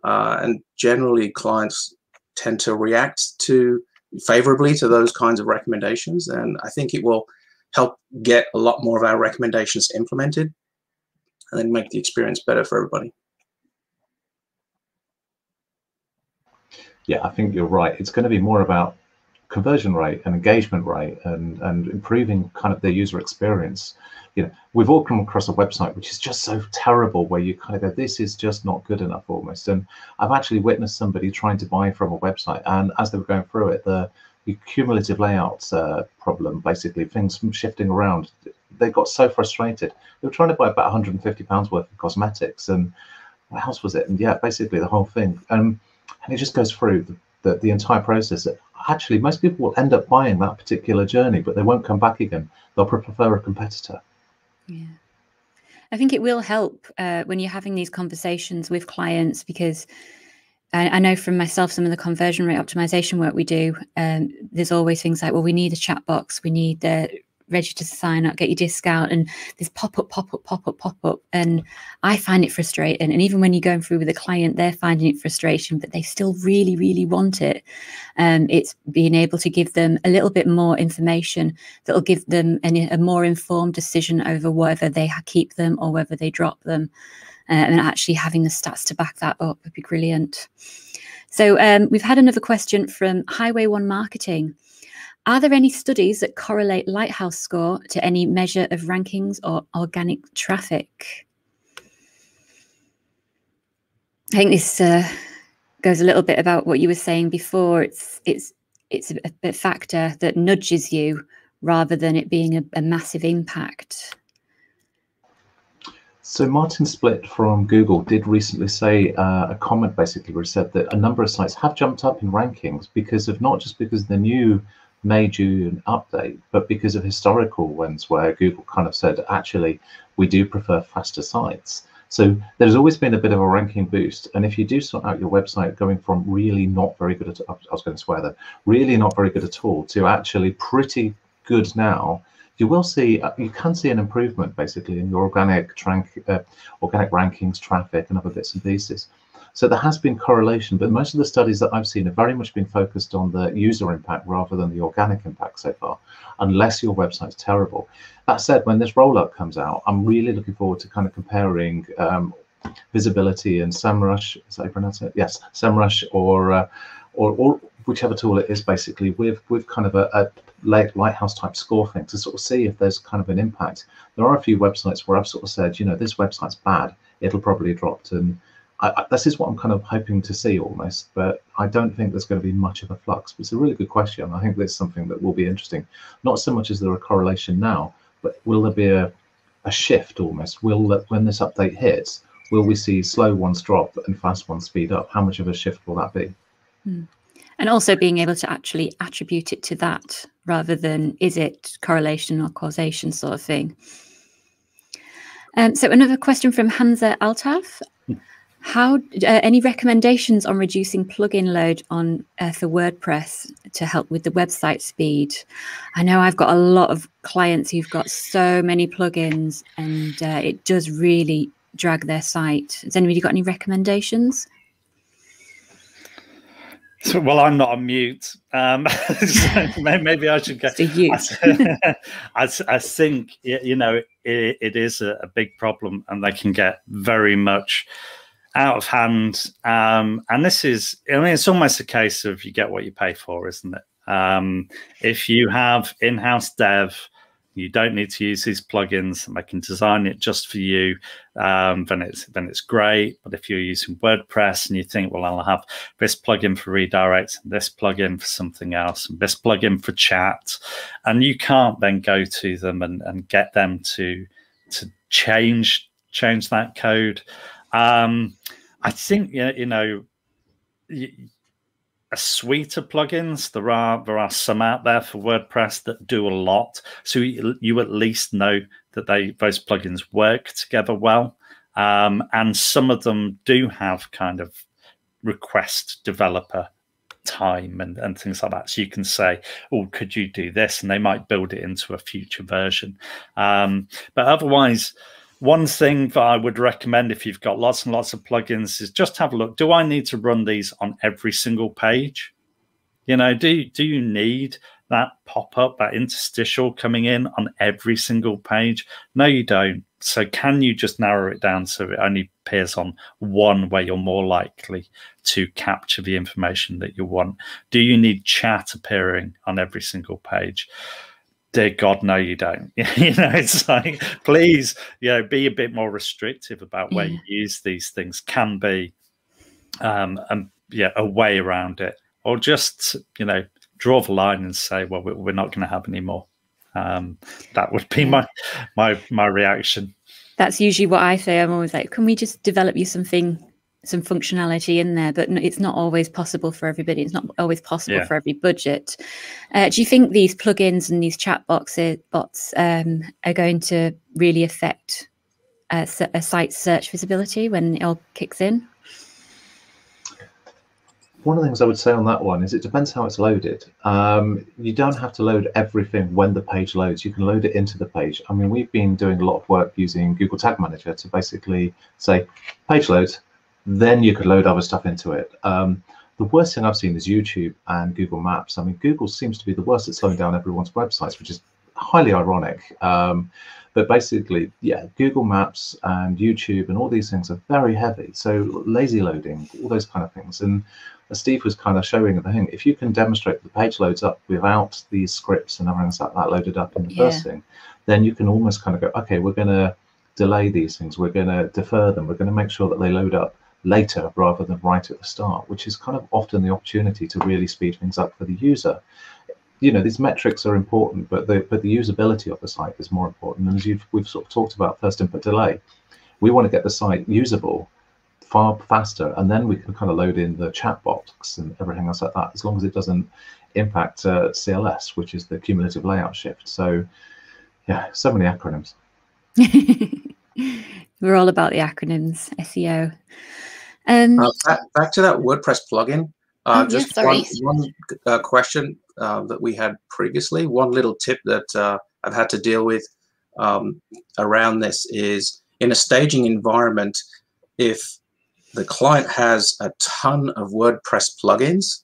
Uh, and generally, clients tend to react to favorably to those kinds of recommendations. And I think it will help get a lot more of our recommendations implemented and then make the experience better for everybody. Yeah, I think you're right. It's going to be more about conversion rate and engagement rate and and improving kind of their user experience. You know, we've all come across a website which is just so terrible where you kind of go, this is just not good enough almost. And I've actually witnessed somebody trying to buy from a website and as they were going through it, the, cumulative layouts uh, problem, basically things shifting around, they got so frustrated. They were trying to buy about 150 pounds worth of cosmetics and what else was it? And yeah, basically the whole thing. Um, and it just goes through the, the, the entire process. Actually, most people will end up buying that particular journey, but they won't come back again. They'll prefer a competitor. Yeah. I think it will help uh, when you're having these conversations with clients because I, I know from myself, some of the conversion rate optimization work we do, um, there's always things like, well, we need a chat box, we need the register to sign up, get your discount, and this pop up, pop up, pop up, pop up. And I find it frustrating. And even when you're going through with a client, they're finding it frustration, but they still really, really want it. Um, it's being able to give them a little bit more information that'll give them an, a more informed decision over whether they keep them or whether they drop them. Uh, and actually having the stats to back that up would be brilliant. So um, we've had another question from Highway One Marketing. Are there any studies that correlate Lighthouse score to any measure of rankings or organic traffic? I think this uh, goes a little bit about what you were saying before. It's it's it's a, a factor that nudges you rather than it being a, a massive impact. So Martin Splitt from Google did recently say uh, a comment basically where he said that a number of sites have jumped up in rankings because of not just because the new May June update, but because of historical ones where Google kind of said actually we do prefer faster sites. So there's always been a bit of a ranking boost, and if you do sort out your website going from really not very good at I was going to swear that really not very good at all to actually pretty good now you will see you can see an improvement basically in your organic uh, organic rankings traffic and other bits and pieces so there has been correlation but most of the studies that i've seen have very much been focused on the user impact rather than the organic impact so far unless your website's terrible that said when this rollout comes out i'm really looking forward to kind of comparing um, visibility and semrush is that how pronounce it yes semrush or uh, or, or whichever tool it is, basically with with kind of a, a lighthouse type score thing to sort of see if there's kind of an impact. There are a few websites where I've sort of said, you know, this website's bad, it'll probably drop. And I, I, this is what I'm kind of hoping to see almost, but I don't think there's going to be much of a flux. But it's a really good question. I think that's something that will be interesting. Not so much as there a correlation now, but will there be a, a shift almost? Will that when this update hits, will we see slow ones drop and fast ones speed up? How much of a shift will that be? Hmm. And also being able to actually attribute it to that rather than is it correlation or causation sort of thing. Um, so another question from Hansa Altaf. How uh, any recommendations on reducing plugin load on uh, for WordPress to help with the website speed? I know I've got a lot of clients who've got so many plugins, and uh, it does really drag their site. Has anybody got any recommendations? So, well, I'm not on mute. Um, so maybe I should get. I, I, I, think you know it, it is a, a, big problem, and they can get very much out of hand. Um, and this is, I mean, it's almost a case of you get what you pay for, isn't it? Um, if you have in-house dev, you don't need to use these plugins, and they can design it just for you. Um, then it's then it's great. But if you're using WordPress and you think, well, I'll have this plugin for redirects, and this plugin for something else, and this plugin for chat, and you can't then go to them and, and get them to to change change that code. Um, I think you know a suite of plugins. There are there are some out there for WordPress that do a lot, so you, you at least know that they those plugins work together well. Um, and some of them do have kind of request developer time and, and things like that. So you can say, oh, could you do this? And they might build it into a future version. Um, but otherwise, one thing that I would recommend if you've got lots and lots of plugins is just have a look. Do I need to run these on every single page? You know, do do you need that pop up, that interstitial coming in on every single page? No, you don't. So can you just narrow it down so it only appears on one where you're more likely to capture the information that you want? Do you need chat appearing on every single page? Dear God, no, you don't. you know, it's like, please, you know, be a bit more restrictive about where yeah. you use these things. Can be, um, and yeah, a way around it, or just you know, draw the line and say, well, we're not going to have any more. Um, that would be my my my reaction. That's usually what I say. I'm always like, can we just develop you something some functionality in there, but it's not always possible for everybody. It's not always possible yeah. for every budget. Uh, do you think these plugins and these chat boxes, bots um, are going to really affect a, a site's search visibility when it all kicks in? One of the things I would say on that one is it depends how it's loaded. Um, you don't have to load everything when the page loads. You can load it into the page. I mean, we've been doing a lot of work using Google Tag Manager to basically say, page loads, then you could load other stuff into it. Um, the worst thing I've seen is YouTube and Google Maps. I mean, Google seems to be the worst at slowing down everyone's websites, which is highly ironic. Um, but basically, yeah, Google Maps and YouTube and all these things are very heavy. So lazy loading, all those kind of things. And as Steve was kind of showing the thing, if you can demonstrate the page loads up without these scripts and everything like that loaded up in the yeah. first thing, then you can almost kind of go, okay, we're going to delay these things. We're going to defer them. We're going to make sure that they load up later rather than right at the start, which is kind of often the opportunity to really speed things up for the user. You know, these metrics are important, but the but the usability of the site is more important. And as you've we've sort of talked about first input delay, we want to get the site usable far faster, and then we can kind of load in the chat box and everything else like that, as long as it doesn't impact uh, CLS, which is the cumulative layout shift. So, yeah, so many acronyms. We're all about the acronyms, SEO. Um, uh, back, back, to that WordPress plugin. Uh, oh, just yeah, one, one uh, question uh, that we had previously. One little tip that uh, I've had to deal with um, around this is in a staging environment, if the client has a ton of WordPress plugins,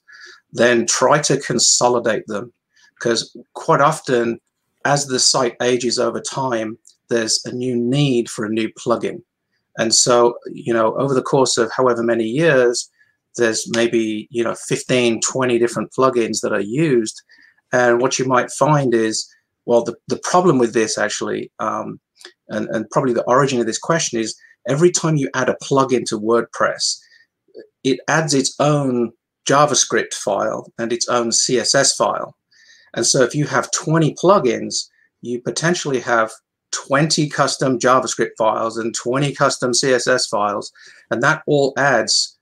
then try to consolidate them because quite often, as the site ages over time, there's a new need for a new plugin. And so, you know, over the course of however many years, there's maybe you know 15 20 different plugins that are used. And what you might find is well the, the problem with this actually um, and, and probably the origin of this question is every time you add a plugin to wordpress it adds its own javascript file and its own css file. And so if you have 20 plugins you potentially have 20 custom javascript files and 20 custom css files and that all adds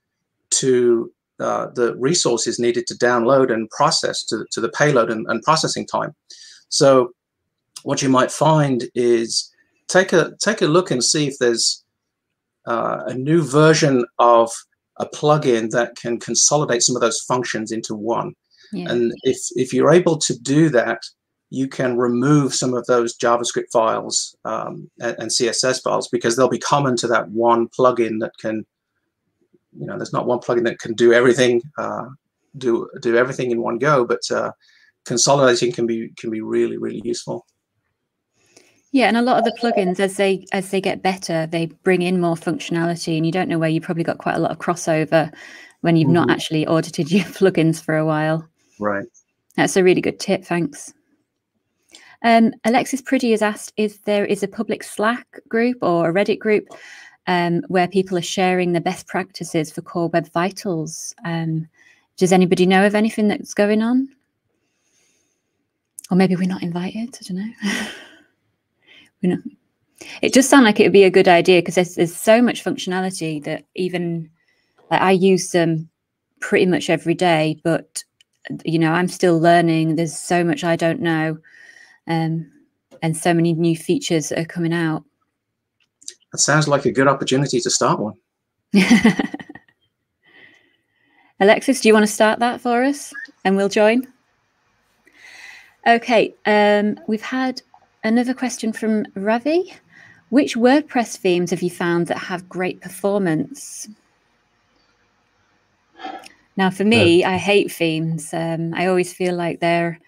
to uh, the resources needed to download and process to, to the payload and, and, processing time. So what you might find is take a take a look and see if there's uh, a new version of a plugin that can consolidate some of those functions into one. Yeah. And if if you're able to do that, you can remove some of those JavaScript files um, and, and, CSS files because they'll be common to that one plugin that can you know, there's not one plugin that can do everything, uh, do do everything in one go, but uh, consolidating can be can be really really useful. Yeah, and a lot of the plugins, as they as they get better, they bring in more functionality, and you don't know where you probably got quite a lot of crossover when you've mm not mm-hmm. actually audited your plugins for a while. Right. That's a really good tip. Thanks. Um, Alexis Priddy has asked if there is a public Slack group or a Reddit group um, where people are sharing the best practices for core web vitals. Um, does anybody know of anything that's going on? Or maybe we're not invited. I don't know. we're not. It does sound like it would be a good idea because there's, there's so much functionality that even like I use them pretty much every day, but you know I'm still learning. There's so much I don't know, um, and so many new features are coming out. That sounds like a good opportunity to start one. Alexis, do you want to start that for us and we'll join? Okay, um, we've had another question from Ravi. Which WordPress themes have you found that have great performance? Now, for me, I hate themes. Um, I always feel like they're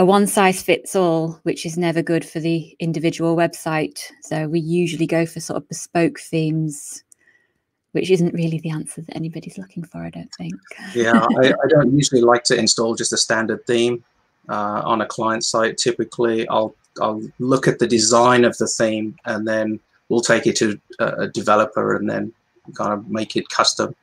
a one size fits all, which is never good for the individual website. So we usually go for sort of bespoke themes, which isn't really the answer that anybody's looking for, I don't think. yeah, I, I, don't usually like to install just a standard theme uh, on a client site. Typically, I'll I'll look at the design of the theme and then we'll take it to a, a developer and then kind of make it custom,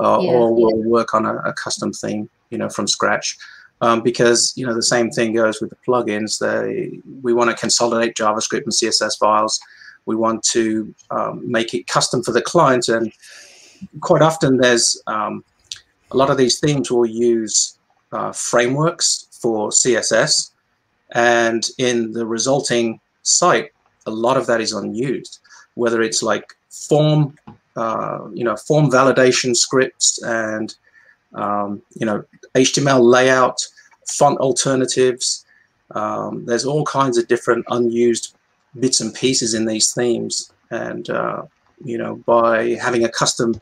uh, yeah, or we'll yeah. work on a, a custom theme, you know, from scratch um, because you know the same thing goes with the plugins. They we want to consolidate JavaScript and CSS files. We want to um, make it custom for the client, and quite often there's um, a lot of these themes will use uh, frameworks for CSS, and in the resulting site, a lot of that is unused. Whether it's like form, uh, you know, form validation scripts and um, you know, HTML layout, font alternatives. Um, there's all kinds of different unused bits and pieces in these themes. And, uh, you know, by having a custom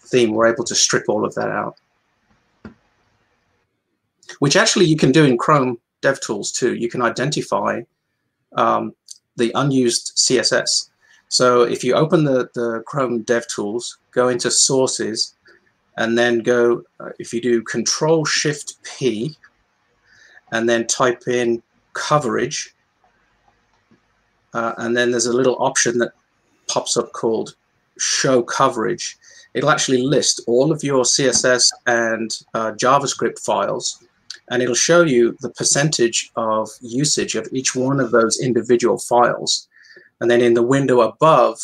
theme, we're able to strip all of that out. Which actually you can do in Chrome DevTools too. You can identify um, the unused CSS. So if you open the, the Chrome DevTools, go into Sources, and then go, uh, if you do Control Shift P, and then type in coverage, uh, and then there's a little option that pops up called Show Coverage. It'll actually list all of your CSS and uh, JavaScript files, and it'll show you the percentage of usage of each one of those individual files. And then in the window above,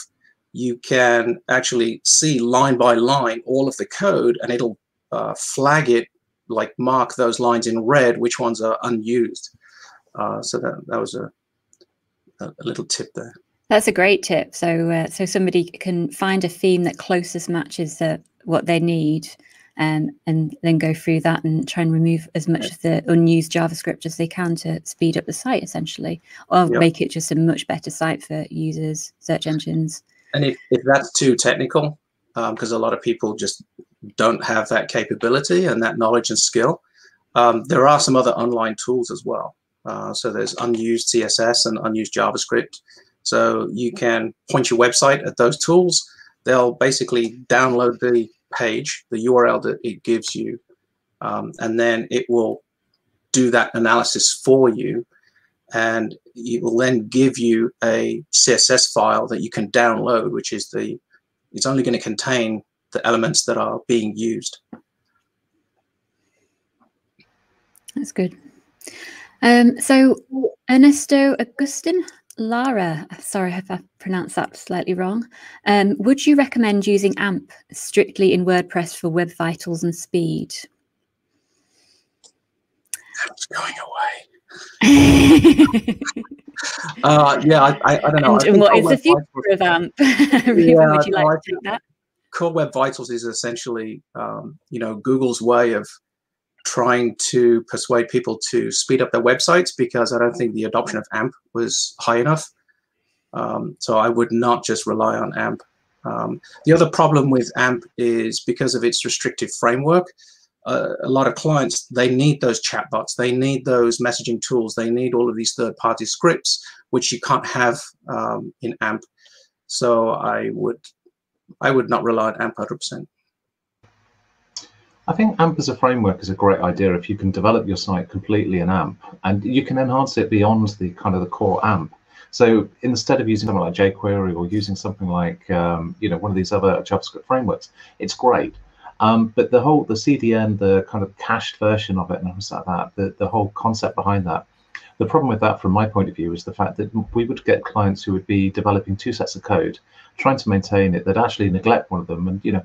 you can actually see line by line all of the code and it'll uh, flag it, like mark those lines in red, which ones are unused. Uh, so that, that was a, a, little tip there. That's a great tip. So, uh, so somebody can find a theme that closest matches uh, what they need, um, and then go through that and try and remove as much of the unused JavaScript as they can to speed up the site, essentially, or yep. make it just a much better site for users, search engines. And if, if that's too technical, because um, a lot of people just don't have that capability and that knowledge and skill, um, there are some other online tools as well. Uh, so there's unused CSS and unused JavaScript. So you can point your website at those tools. They'll basically download the page, the URL that it gives you, um, and then it will do that analysis for you. And it will then give you a CSS file that you can download, which is the, it's only going to contain the elements that are being used. That's good. Um, so Ernesto Augustin Lara, sorry if I pronounced that slightly wrong. Um, would you recommend using AMP strictly in WordPress for web vitals and speed? It's going away. uh, yeah, I, I, I, don't know. And, what is the future of AMP? yeah, would you like to take that? Core Web Vitals is essentially, um, you know, Google's way of trying to persuade people to speed up their websites because I don't think the adoption of AMP was high enough. Um, so I would not just rely on AMP. Um, the other problem with AMP is because of its restrictive framework, a lot of clients, they need those chatbots, they need those messaging tools, they need all of these third-party scripts, which you can't have um, in AMP. So I would, I would not rely on AMP 100%. I think AMP as a framework is a great idea if you can develop your site completely in AMP and you can enhance it beyond the kind of the core AMP. So instead of using something like jQuery or using something like um, you know one of these other JavaScript frameworks, it's great. Um, but the whole the CDN, the kind of cached version of it, and things like that, the, the whole concept behind that. The problem with that, from my point of view, is the fact that we would get clients who would be developing two sets of code, trying to maintain it, that actually neglect one of them, and you know,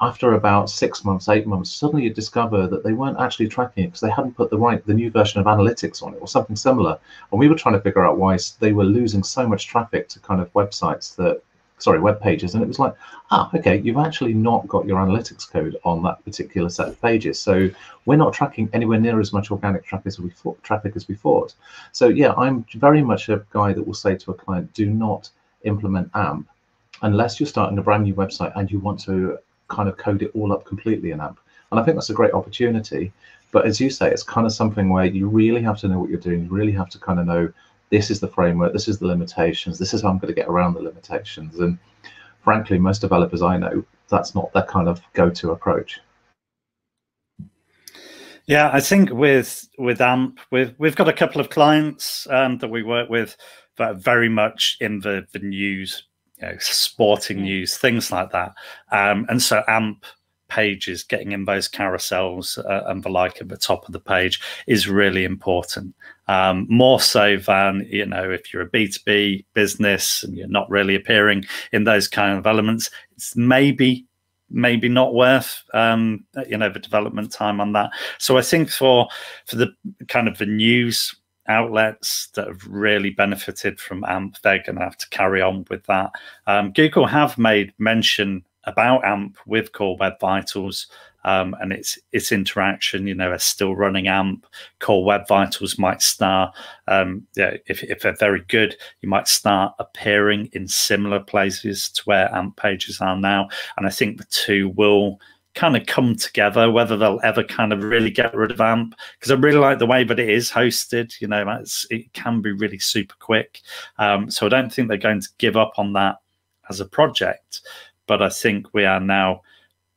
after about six months, eight months, suddenly you discover that they weren't actually tracking it because they hadn't put the right, the new version of analytics on it or something similar. And we were trying to figure out why they were losing so much traffic to kind of websites that, sorry, web pages. And it was like, ah, okay, you've actually not got your analytics code on that particular set of pages. So we're not tracking anywhere near as much organic traffic as we thought, traffic as we thought. So yeah, I'm very much a guy that will say to a client, do not implement AMP unless you're starting a brand new website and you want to kind of code it all up completely in AMP. And I think that's a great opportunity. But as you say, it's kind of something where you really have to know what you're doing. You really have to kind of know this is the framework, this is the limitations, this is how I'm going to get around the limitations. And frankly, most developers I know, that's not their kind of go-to approach. Yeah, I think with with AMP, we've we've got a couple of clients um, that we work with that are very much in the the news you know, sporting news, things like that. Um, and so AMP pages, getting in those carousels uh, and the like at the top of the page is really important. Um, more so than, you know, if you're a B2B business and you're not really appearing in those kind of elements, it's maybe maybe not worth um, you know the development time on that so i think for for the kind of the news outlets that have really benefited from AMP, they're going to have to carry on with that. Um, Google have made mention about AMP with Core Web Vitals um, and its its interaction. You know, are still running AMP. Core Web Vitals might start, um, yeah, if, if they're very good, you might start appearing in similar places to where AMP pages are now. And I think the two will kind of come together, whether they'll ever kind of really get rid of AMP. Because I really like the way that it is hosted. You know, it can be really super quick. Um, so I don't think they're going to give up on that as a project. But I think we are now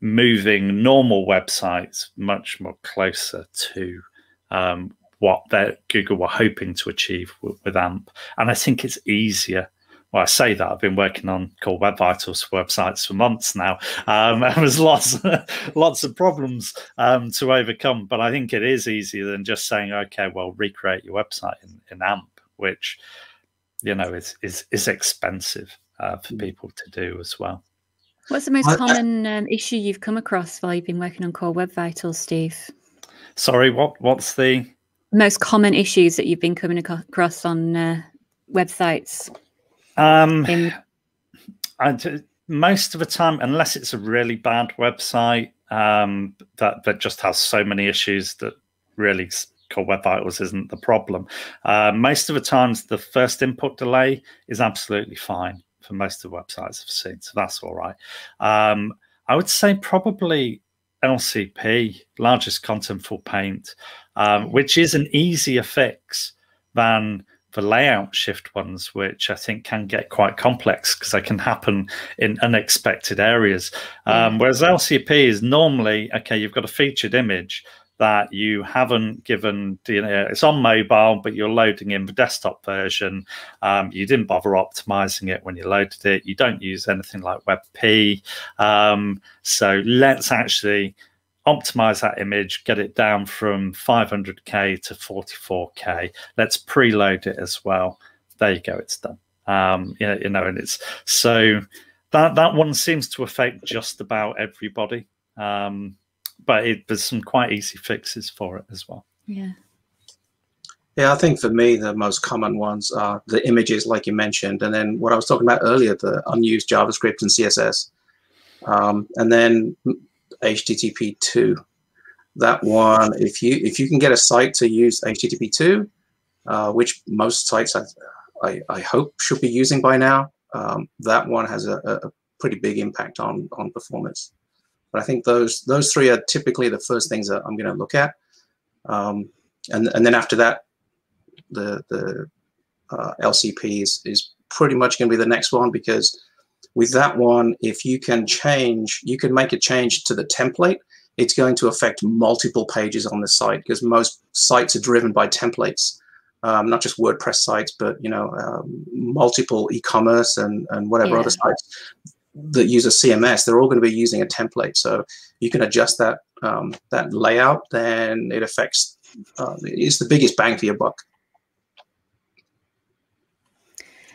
moving normal websites much more closer to um, what Google were hoping to achieve with, with AMP. And I think it's easier well, I say that I've been working on Core Web Vitals websites for months now. Um, and there's lots, lots of problems um, to overcome, but I think it is easier than just saying, okay, well, recreate your website in, in AMP, which you know is is is expensive uh, for mm. people to do as well. What's the most common um, issue you've come across while you've been working on Core Web Vitals, Steve? Sorry, what what's the most common issues that you've been coming across on uh, websites? Um, in... most of the time, unless it's a really bad website um, that that just has so many issues that really Core Web Vitals isn't the problem. Uh, most of the times, the first input delay is absolutely fine for most of the websites I've seen, so that's all right. Um, I would say probably LCP, largest contentful paint, um, which is an easier fix than the layout shift ones, which I think can get quite complex because they can happen in unexpected areas. Um, whereas LCP is normally okay, you've got a featured image that you haven't given know it's on mobile but you're loading in the desktop version um, you didn't bother optimizing it when you loaded it you don't use anything like webp um, so let's actually optimize that image, get it down from 500k to 44k. Let's preload it as well. There you go, it's done. Um, you know, you know, and it's so that that one seems to affect just about everybody. Um, but it, there's some quite easy fixes for it as well. Yeah. Yeah, I think for me, the most common ones are the images, like you mentioned, and then what I was talking about earlier, the unused JavaScript and CSS. Um, and then HTTP two. That one, if you if you can get a site to use HTTP two, uh, which most sites I, I, I, hope should be using by now, um, that one has a, a, pretty big impact on on performance. But I think those those three are typically the first things that I'm going to look at, um, and and then after that, the the uh, LCP is is pretty much going to be the next one because with that one, if you can change, you can make a change to the template, it's going to affect multiple pages on the site because most sites are driven by templates. Um, not just WordPress sites, but you know, um, multiple e-commerce and, and whatever yeah. other sites that use a CMS, they're all going to be using a template. So you can adjust that um, that layout, then it affects. Uh, it's the biggest bang for your buck.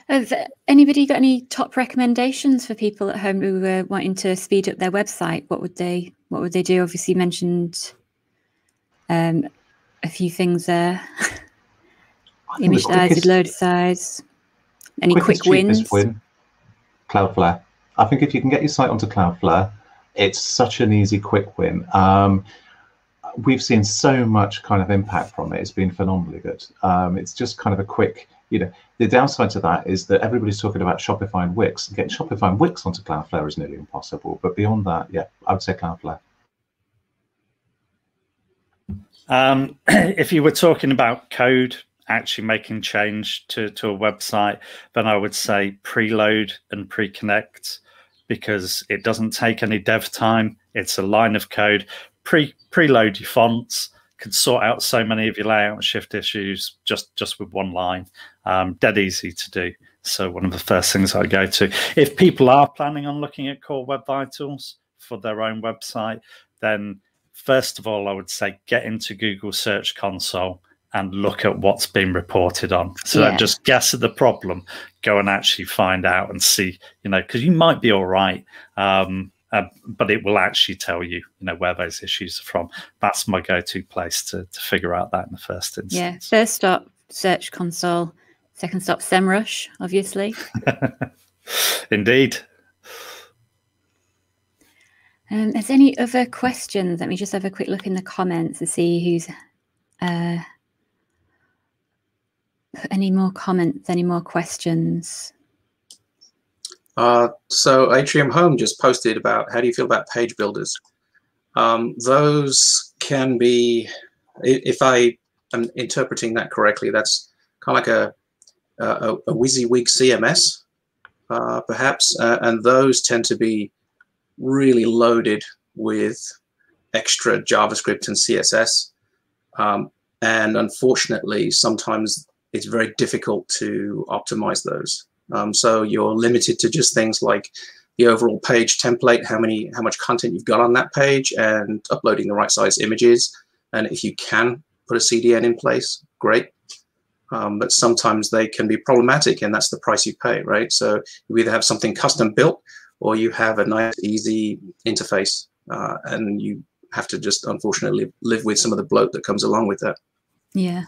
Have anybody got any top recommendations for people at home who are wanting to speed up their website? What would they What would they do? Obviously, you mentioned um, a few things there. Image size, load size. Any quick wins? Win, Cloudflare. I think if you can get your site onto Cloudflare, it's such an easy quick win. Um, we've seen so much kind of impact from it. It's been phenomenally good. Um, it's just kind of a quick you know, the downside to that is that everybody's talking about Shopify and Wix. Getting Shopify and Wix onto Cloudflare is nearly impossible. But beyond that, yeah, I would say Cloudflare. Um, if you were talking about code actually making change to, to a website, then I would say preload and pre-connect because it doesn't take any dev time. It's a line of code. Pre preload your fonts can sort out so many of your layout shift issues just just with one line. Um, dead easy to do. So one of the first things I go to. If people are planning on looking at Core Web Vitals for their own website, then first of all, I would say get into Google Search Console and look at what's been reported on. So yeah. just guess at the problem, go and actually find out and see, you know, because you might be all right. Um, uh, but it will actually tell you, you know, where those issues are from. That's my go-to place to, to figure out that in the first instance. Yeah, first stop Search Console, second stop SEMrush, obviously. Indeed. Um, there's any other questions? Let me just have a quick look in the comments to see who's uh, any more comments, any more questions. Uh, so Atrium Home just posted about how do you feel about page builders? Um, those can be, if I am interpreting that correctly, that's kind of like a, a, a WYSIWYG CMS, uh, perhaps, uh, and those tend to be really loaded with extra JavaScript and CSS. Um, and unfortunately, sometimes it's very difficult to optimize those. Um, so you're limited to just things like the overall page template, how many, how much content you've got on that page, and uploading the right size images. And if you can put a CDN in place, great. Um, but sometimes they can be problematic, and that's the price you pay, right? So you either have something custom built, or you have a nice, easy interface, uh, and you have to just unfortunately live with some of the bloat that comes along with that. Yeah,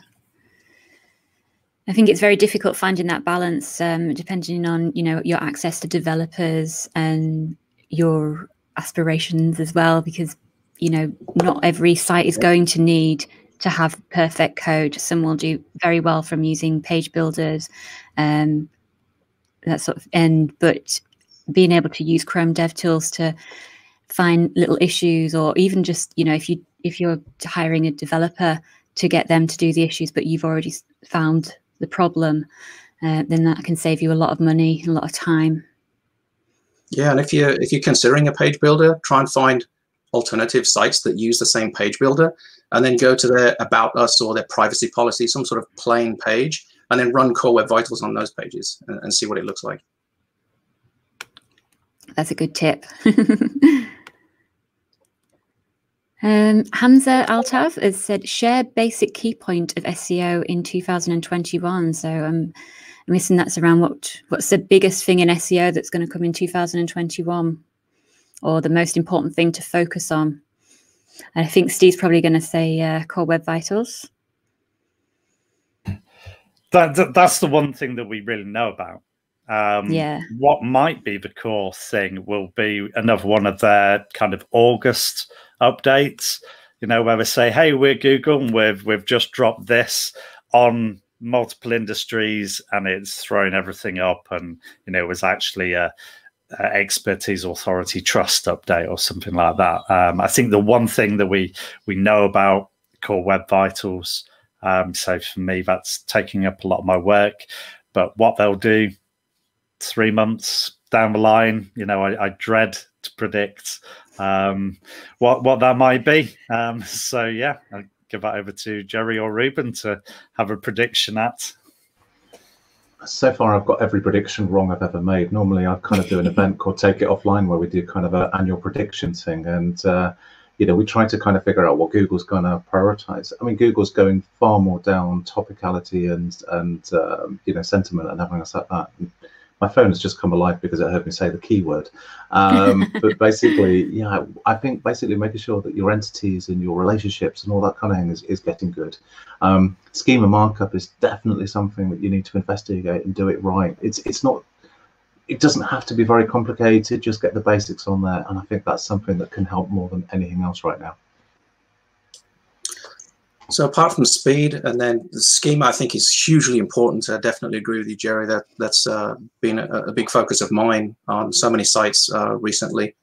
I think it's very difficult finding that balance, um, depending on you know your access to developers and your aspirations as well, because you know not every site is going to need to have perfect code. Some will do very well from using page builders, um, that sort of end. But being able to use Chrome Dev Tools to find little issues, or even just you know if you if you're hiring a developer to get them to do the issues, but you've already found the problem, uh, then that can save you a lot of money a lot of time. Yeah, and if you if you're considering a page builder, try and find alternative sites that use the same page builder, and then go to their about us or their privacy policy, some sort of plain page, and then run Core Web Vitals on those pages and, and see what it looks like. That's a good tip. um, Hamza Altav has said, share basic key point of SEO in 2021. So um, I'm guessing that's around what what's the biggest thing in SEO that's going to come in 2021 or the most important thing to focus on. And I think Steve's probably going to say uh, Core Web Vitals. That, that, that's the one thing that we really know about. Um, yeah. What might be the core thing will be another one of their kind of August updates. You know, where they say, "Hey, we're Google, and we've we've just dropped this on multiple industries, and it's throwing everything up." And you know, it was actually a, a expertise authority trust update or something like that. Um, I think the one thing that we we know about Core Web Vitals. Um, so for me, that's taking up a lot of my work. But what they'll do three months down the line, you know, I, I dread to predict um, what what that might be. Um, so yeah, I'll give that over to Jerry or Ruben to have a prediction at. So far, I've got every prediction wrong I've ever made. Normally, I kind of do an event called Take It Offline where we do kind of an annual prediction thing, and uh, you know, we try to kind of figure out what Google's going to prioritize. I mean, Google's going far more down topicality and and um, you know sentiment and everything else like that. And, my phone has just come alive because it heard me say the keyword. Um, but basically, yeah, I think basically making sure that your entities and your relationships and all that kind of thing is, is getting good. Um, schema markup is definitely something that you need to investigate and do it right. It's it's not. It doesn't have to be very complicated. Just get the basics on there, and I think that's something that can help more than anything else right now. So apart from speed, and then the schema, I think is hugely important. I definitely agree with you, Jerry. That that's uh, been a, a, big focus of mine on so many sites uh, recently.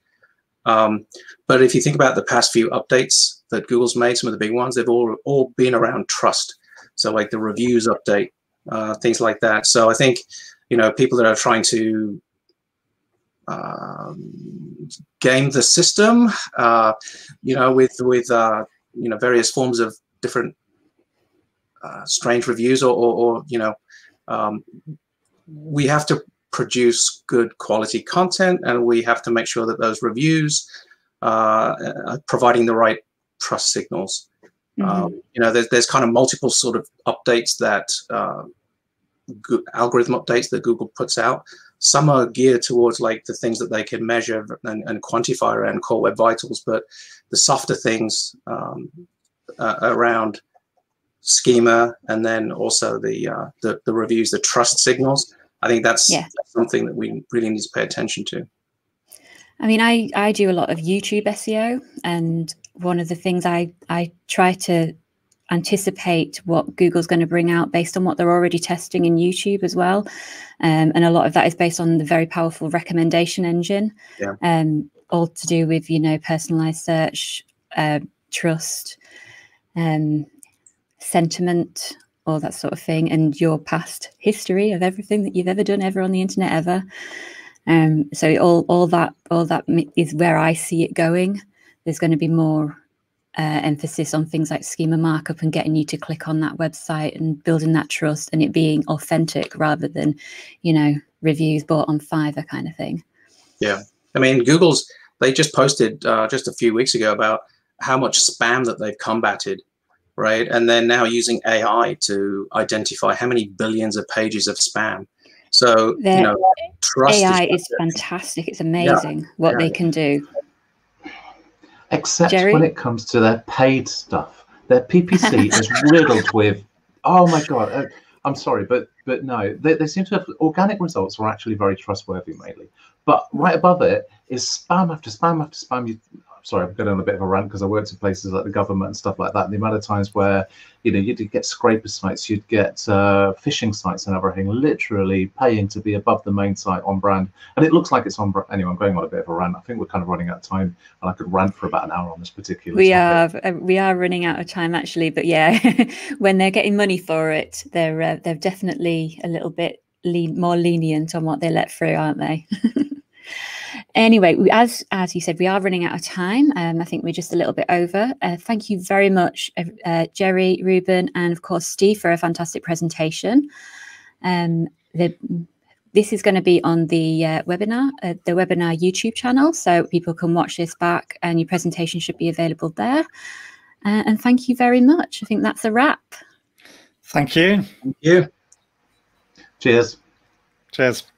Um, but if you think about the past few updates that Google's made, some of the big ones, they've all all been around trust. So like the reviews update, uh, things like that. So I think you know people that are trying to um, game the system, uh, you know, with with uh, you know various forms of different uh, strange reviews or, or, or you know um, we have to produce good quality content and we have to make sure that those reviews uh, are providing the right trust signals mm -hmm. um, you know there's, there's kind of multiple sort of updates that uh, algorithm updates that google puts out some are geared towards like the things that they can measure and, and quantify around core web vitals but the softer things um, uh, around schema and then also the, uh, the, the reviews, the trust signals. I think that's, yeah. that's something that we really need to pay attention to. I mean, I, I do a lot of YouTube SEO, and one of the things I, I try to anticipate what Google's going to bring out based on what they're already testing in YouTube as well. Um, and a lot of that is based on the very powerful recommendation engine, yeah. um, all to do with, you know, personalized search, uh, trust, um, sentiment, all that sort of thing, and your past history of everything that you've ever done ever on the internet ever. Um, so all all that all that is where I see it going. There's going to be more uh, emphasis on things like schema markup and getting you to click on that website and building that trust and it being authentic rather than, you know, reviews bought on Fiverr kind of thing. Yeah, I mean, Google's they just posted uh, just a few weeks ago about how much spam that they've combated, right? And they're now using AI to identify how many billions of pages of spam. So you know, AI is, is fantastic. It's amazing yeah. what yeah. they can do. Except Jerry? when it comes to their paid stuff, their PPC is riddled with. Oh my god! Uh, I'm sorry, but but no, they, they seem to have organic results are actually very trustworthy, mainly. But right above it is spam after spam after spam. You, sorry, I'm going on a bit of a rant because I worked in places like the government and stuff like that. And the amount of times where, you know, you'd get scraper sites, you'd get uh, phishing sites and everything, literally paying to be above the main site on brand. And it looks like it's on brand. Anyway, I'm going on a bit of a rant. I think we're kind of running out of time and I could rant for about an hour on this particular We topic. are uh, we are running out of time actually, but yeah, when they're getting money for it, they're uh, they're definitely a little bit lean, more lenient on what they let through, aren't they? anyway, we, as as you said, we are running out of time. Um, I think we're just a little bit over. Uh, thank you very much, uh, uh, Jerry, Ruben, and of course Steve for a fantastic presentation. Um, the, this is going to be on the uh, webinar, uh, the webinar YouTube channel, so people can watch this back, and your presentation should be available there. Uh, and thank you very much. I think that's a wrap. Thank you. Thank you. Cheers. Cheers.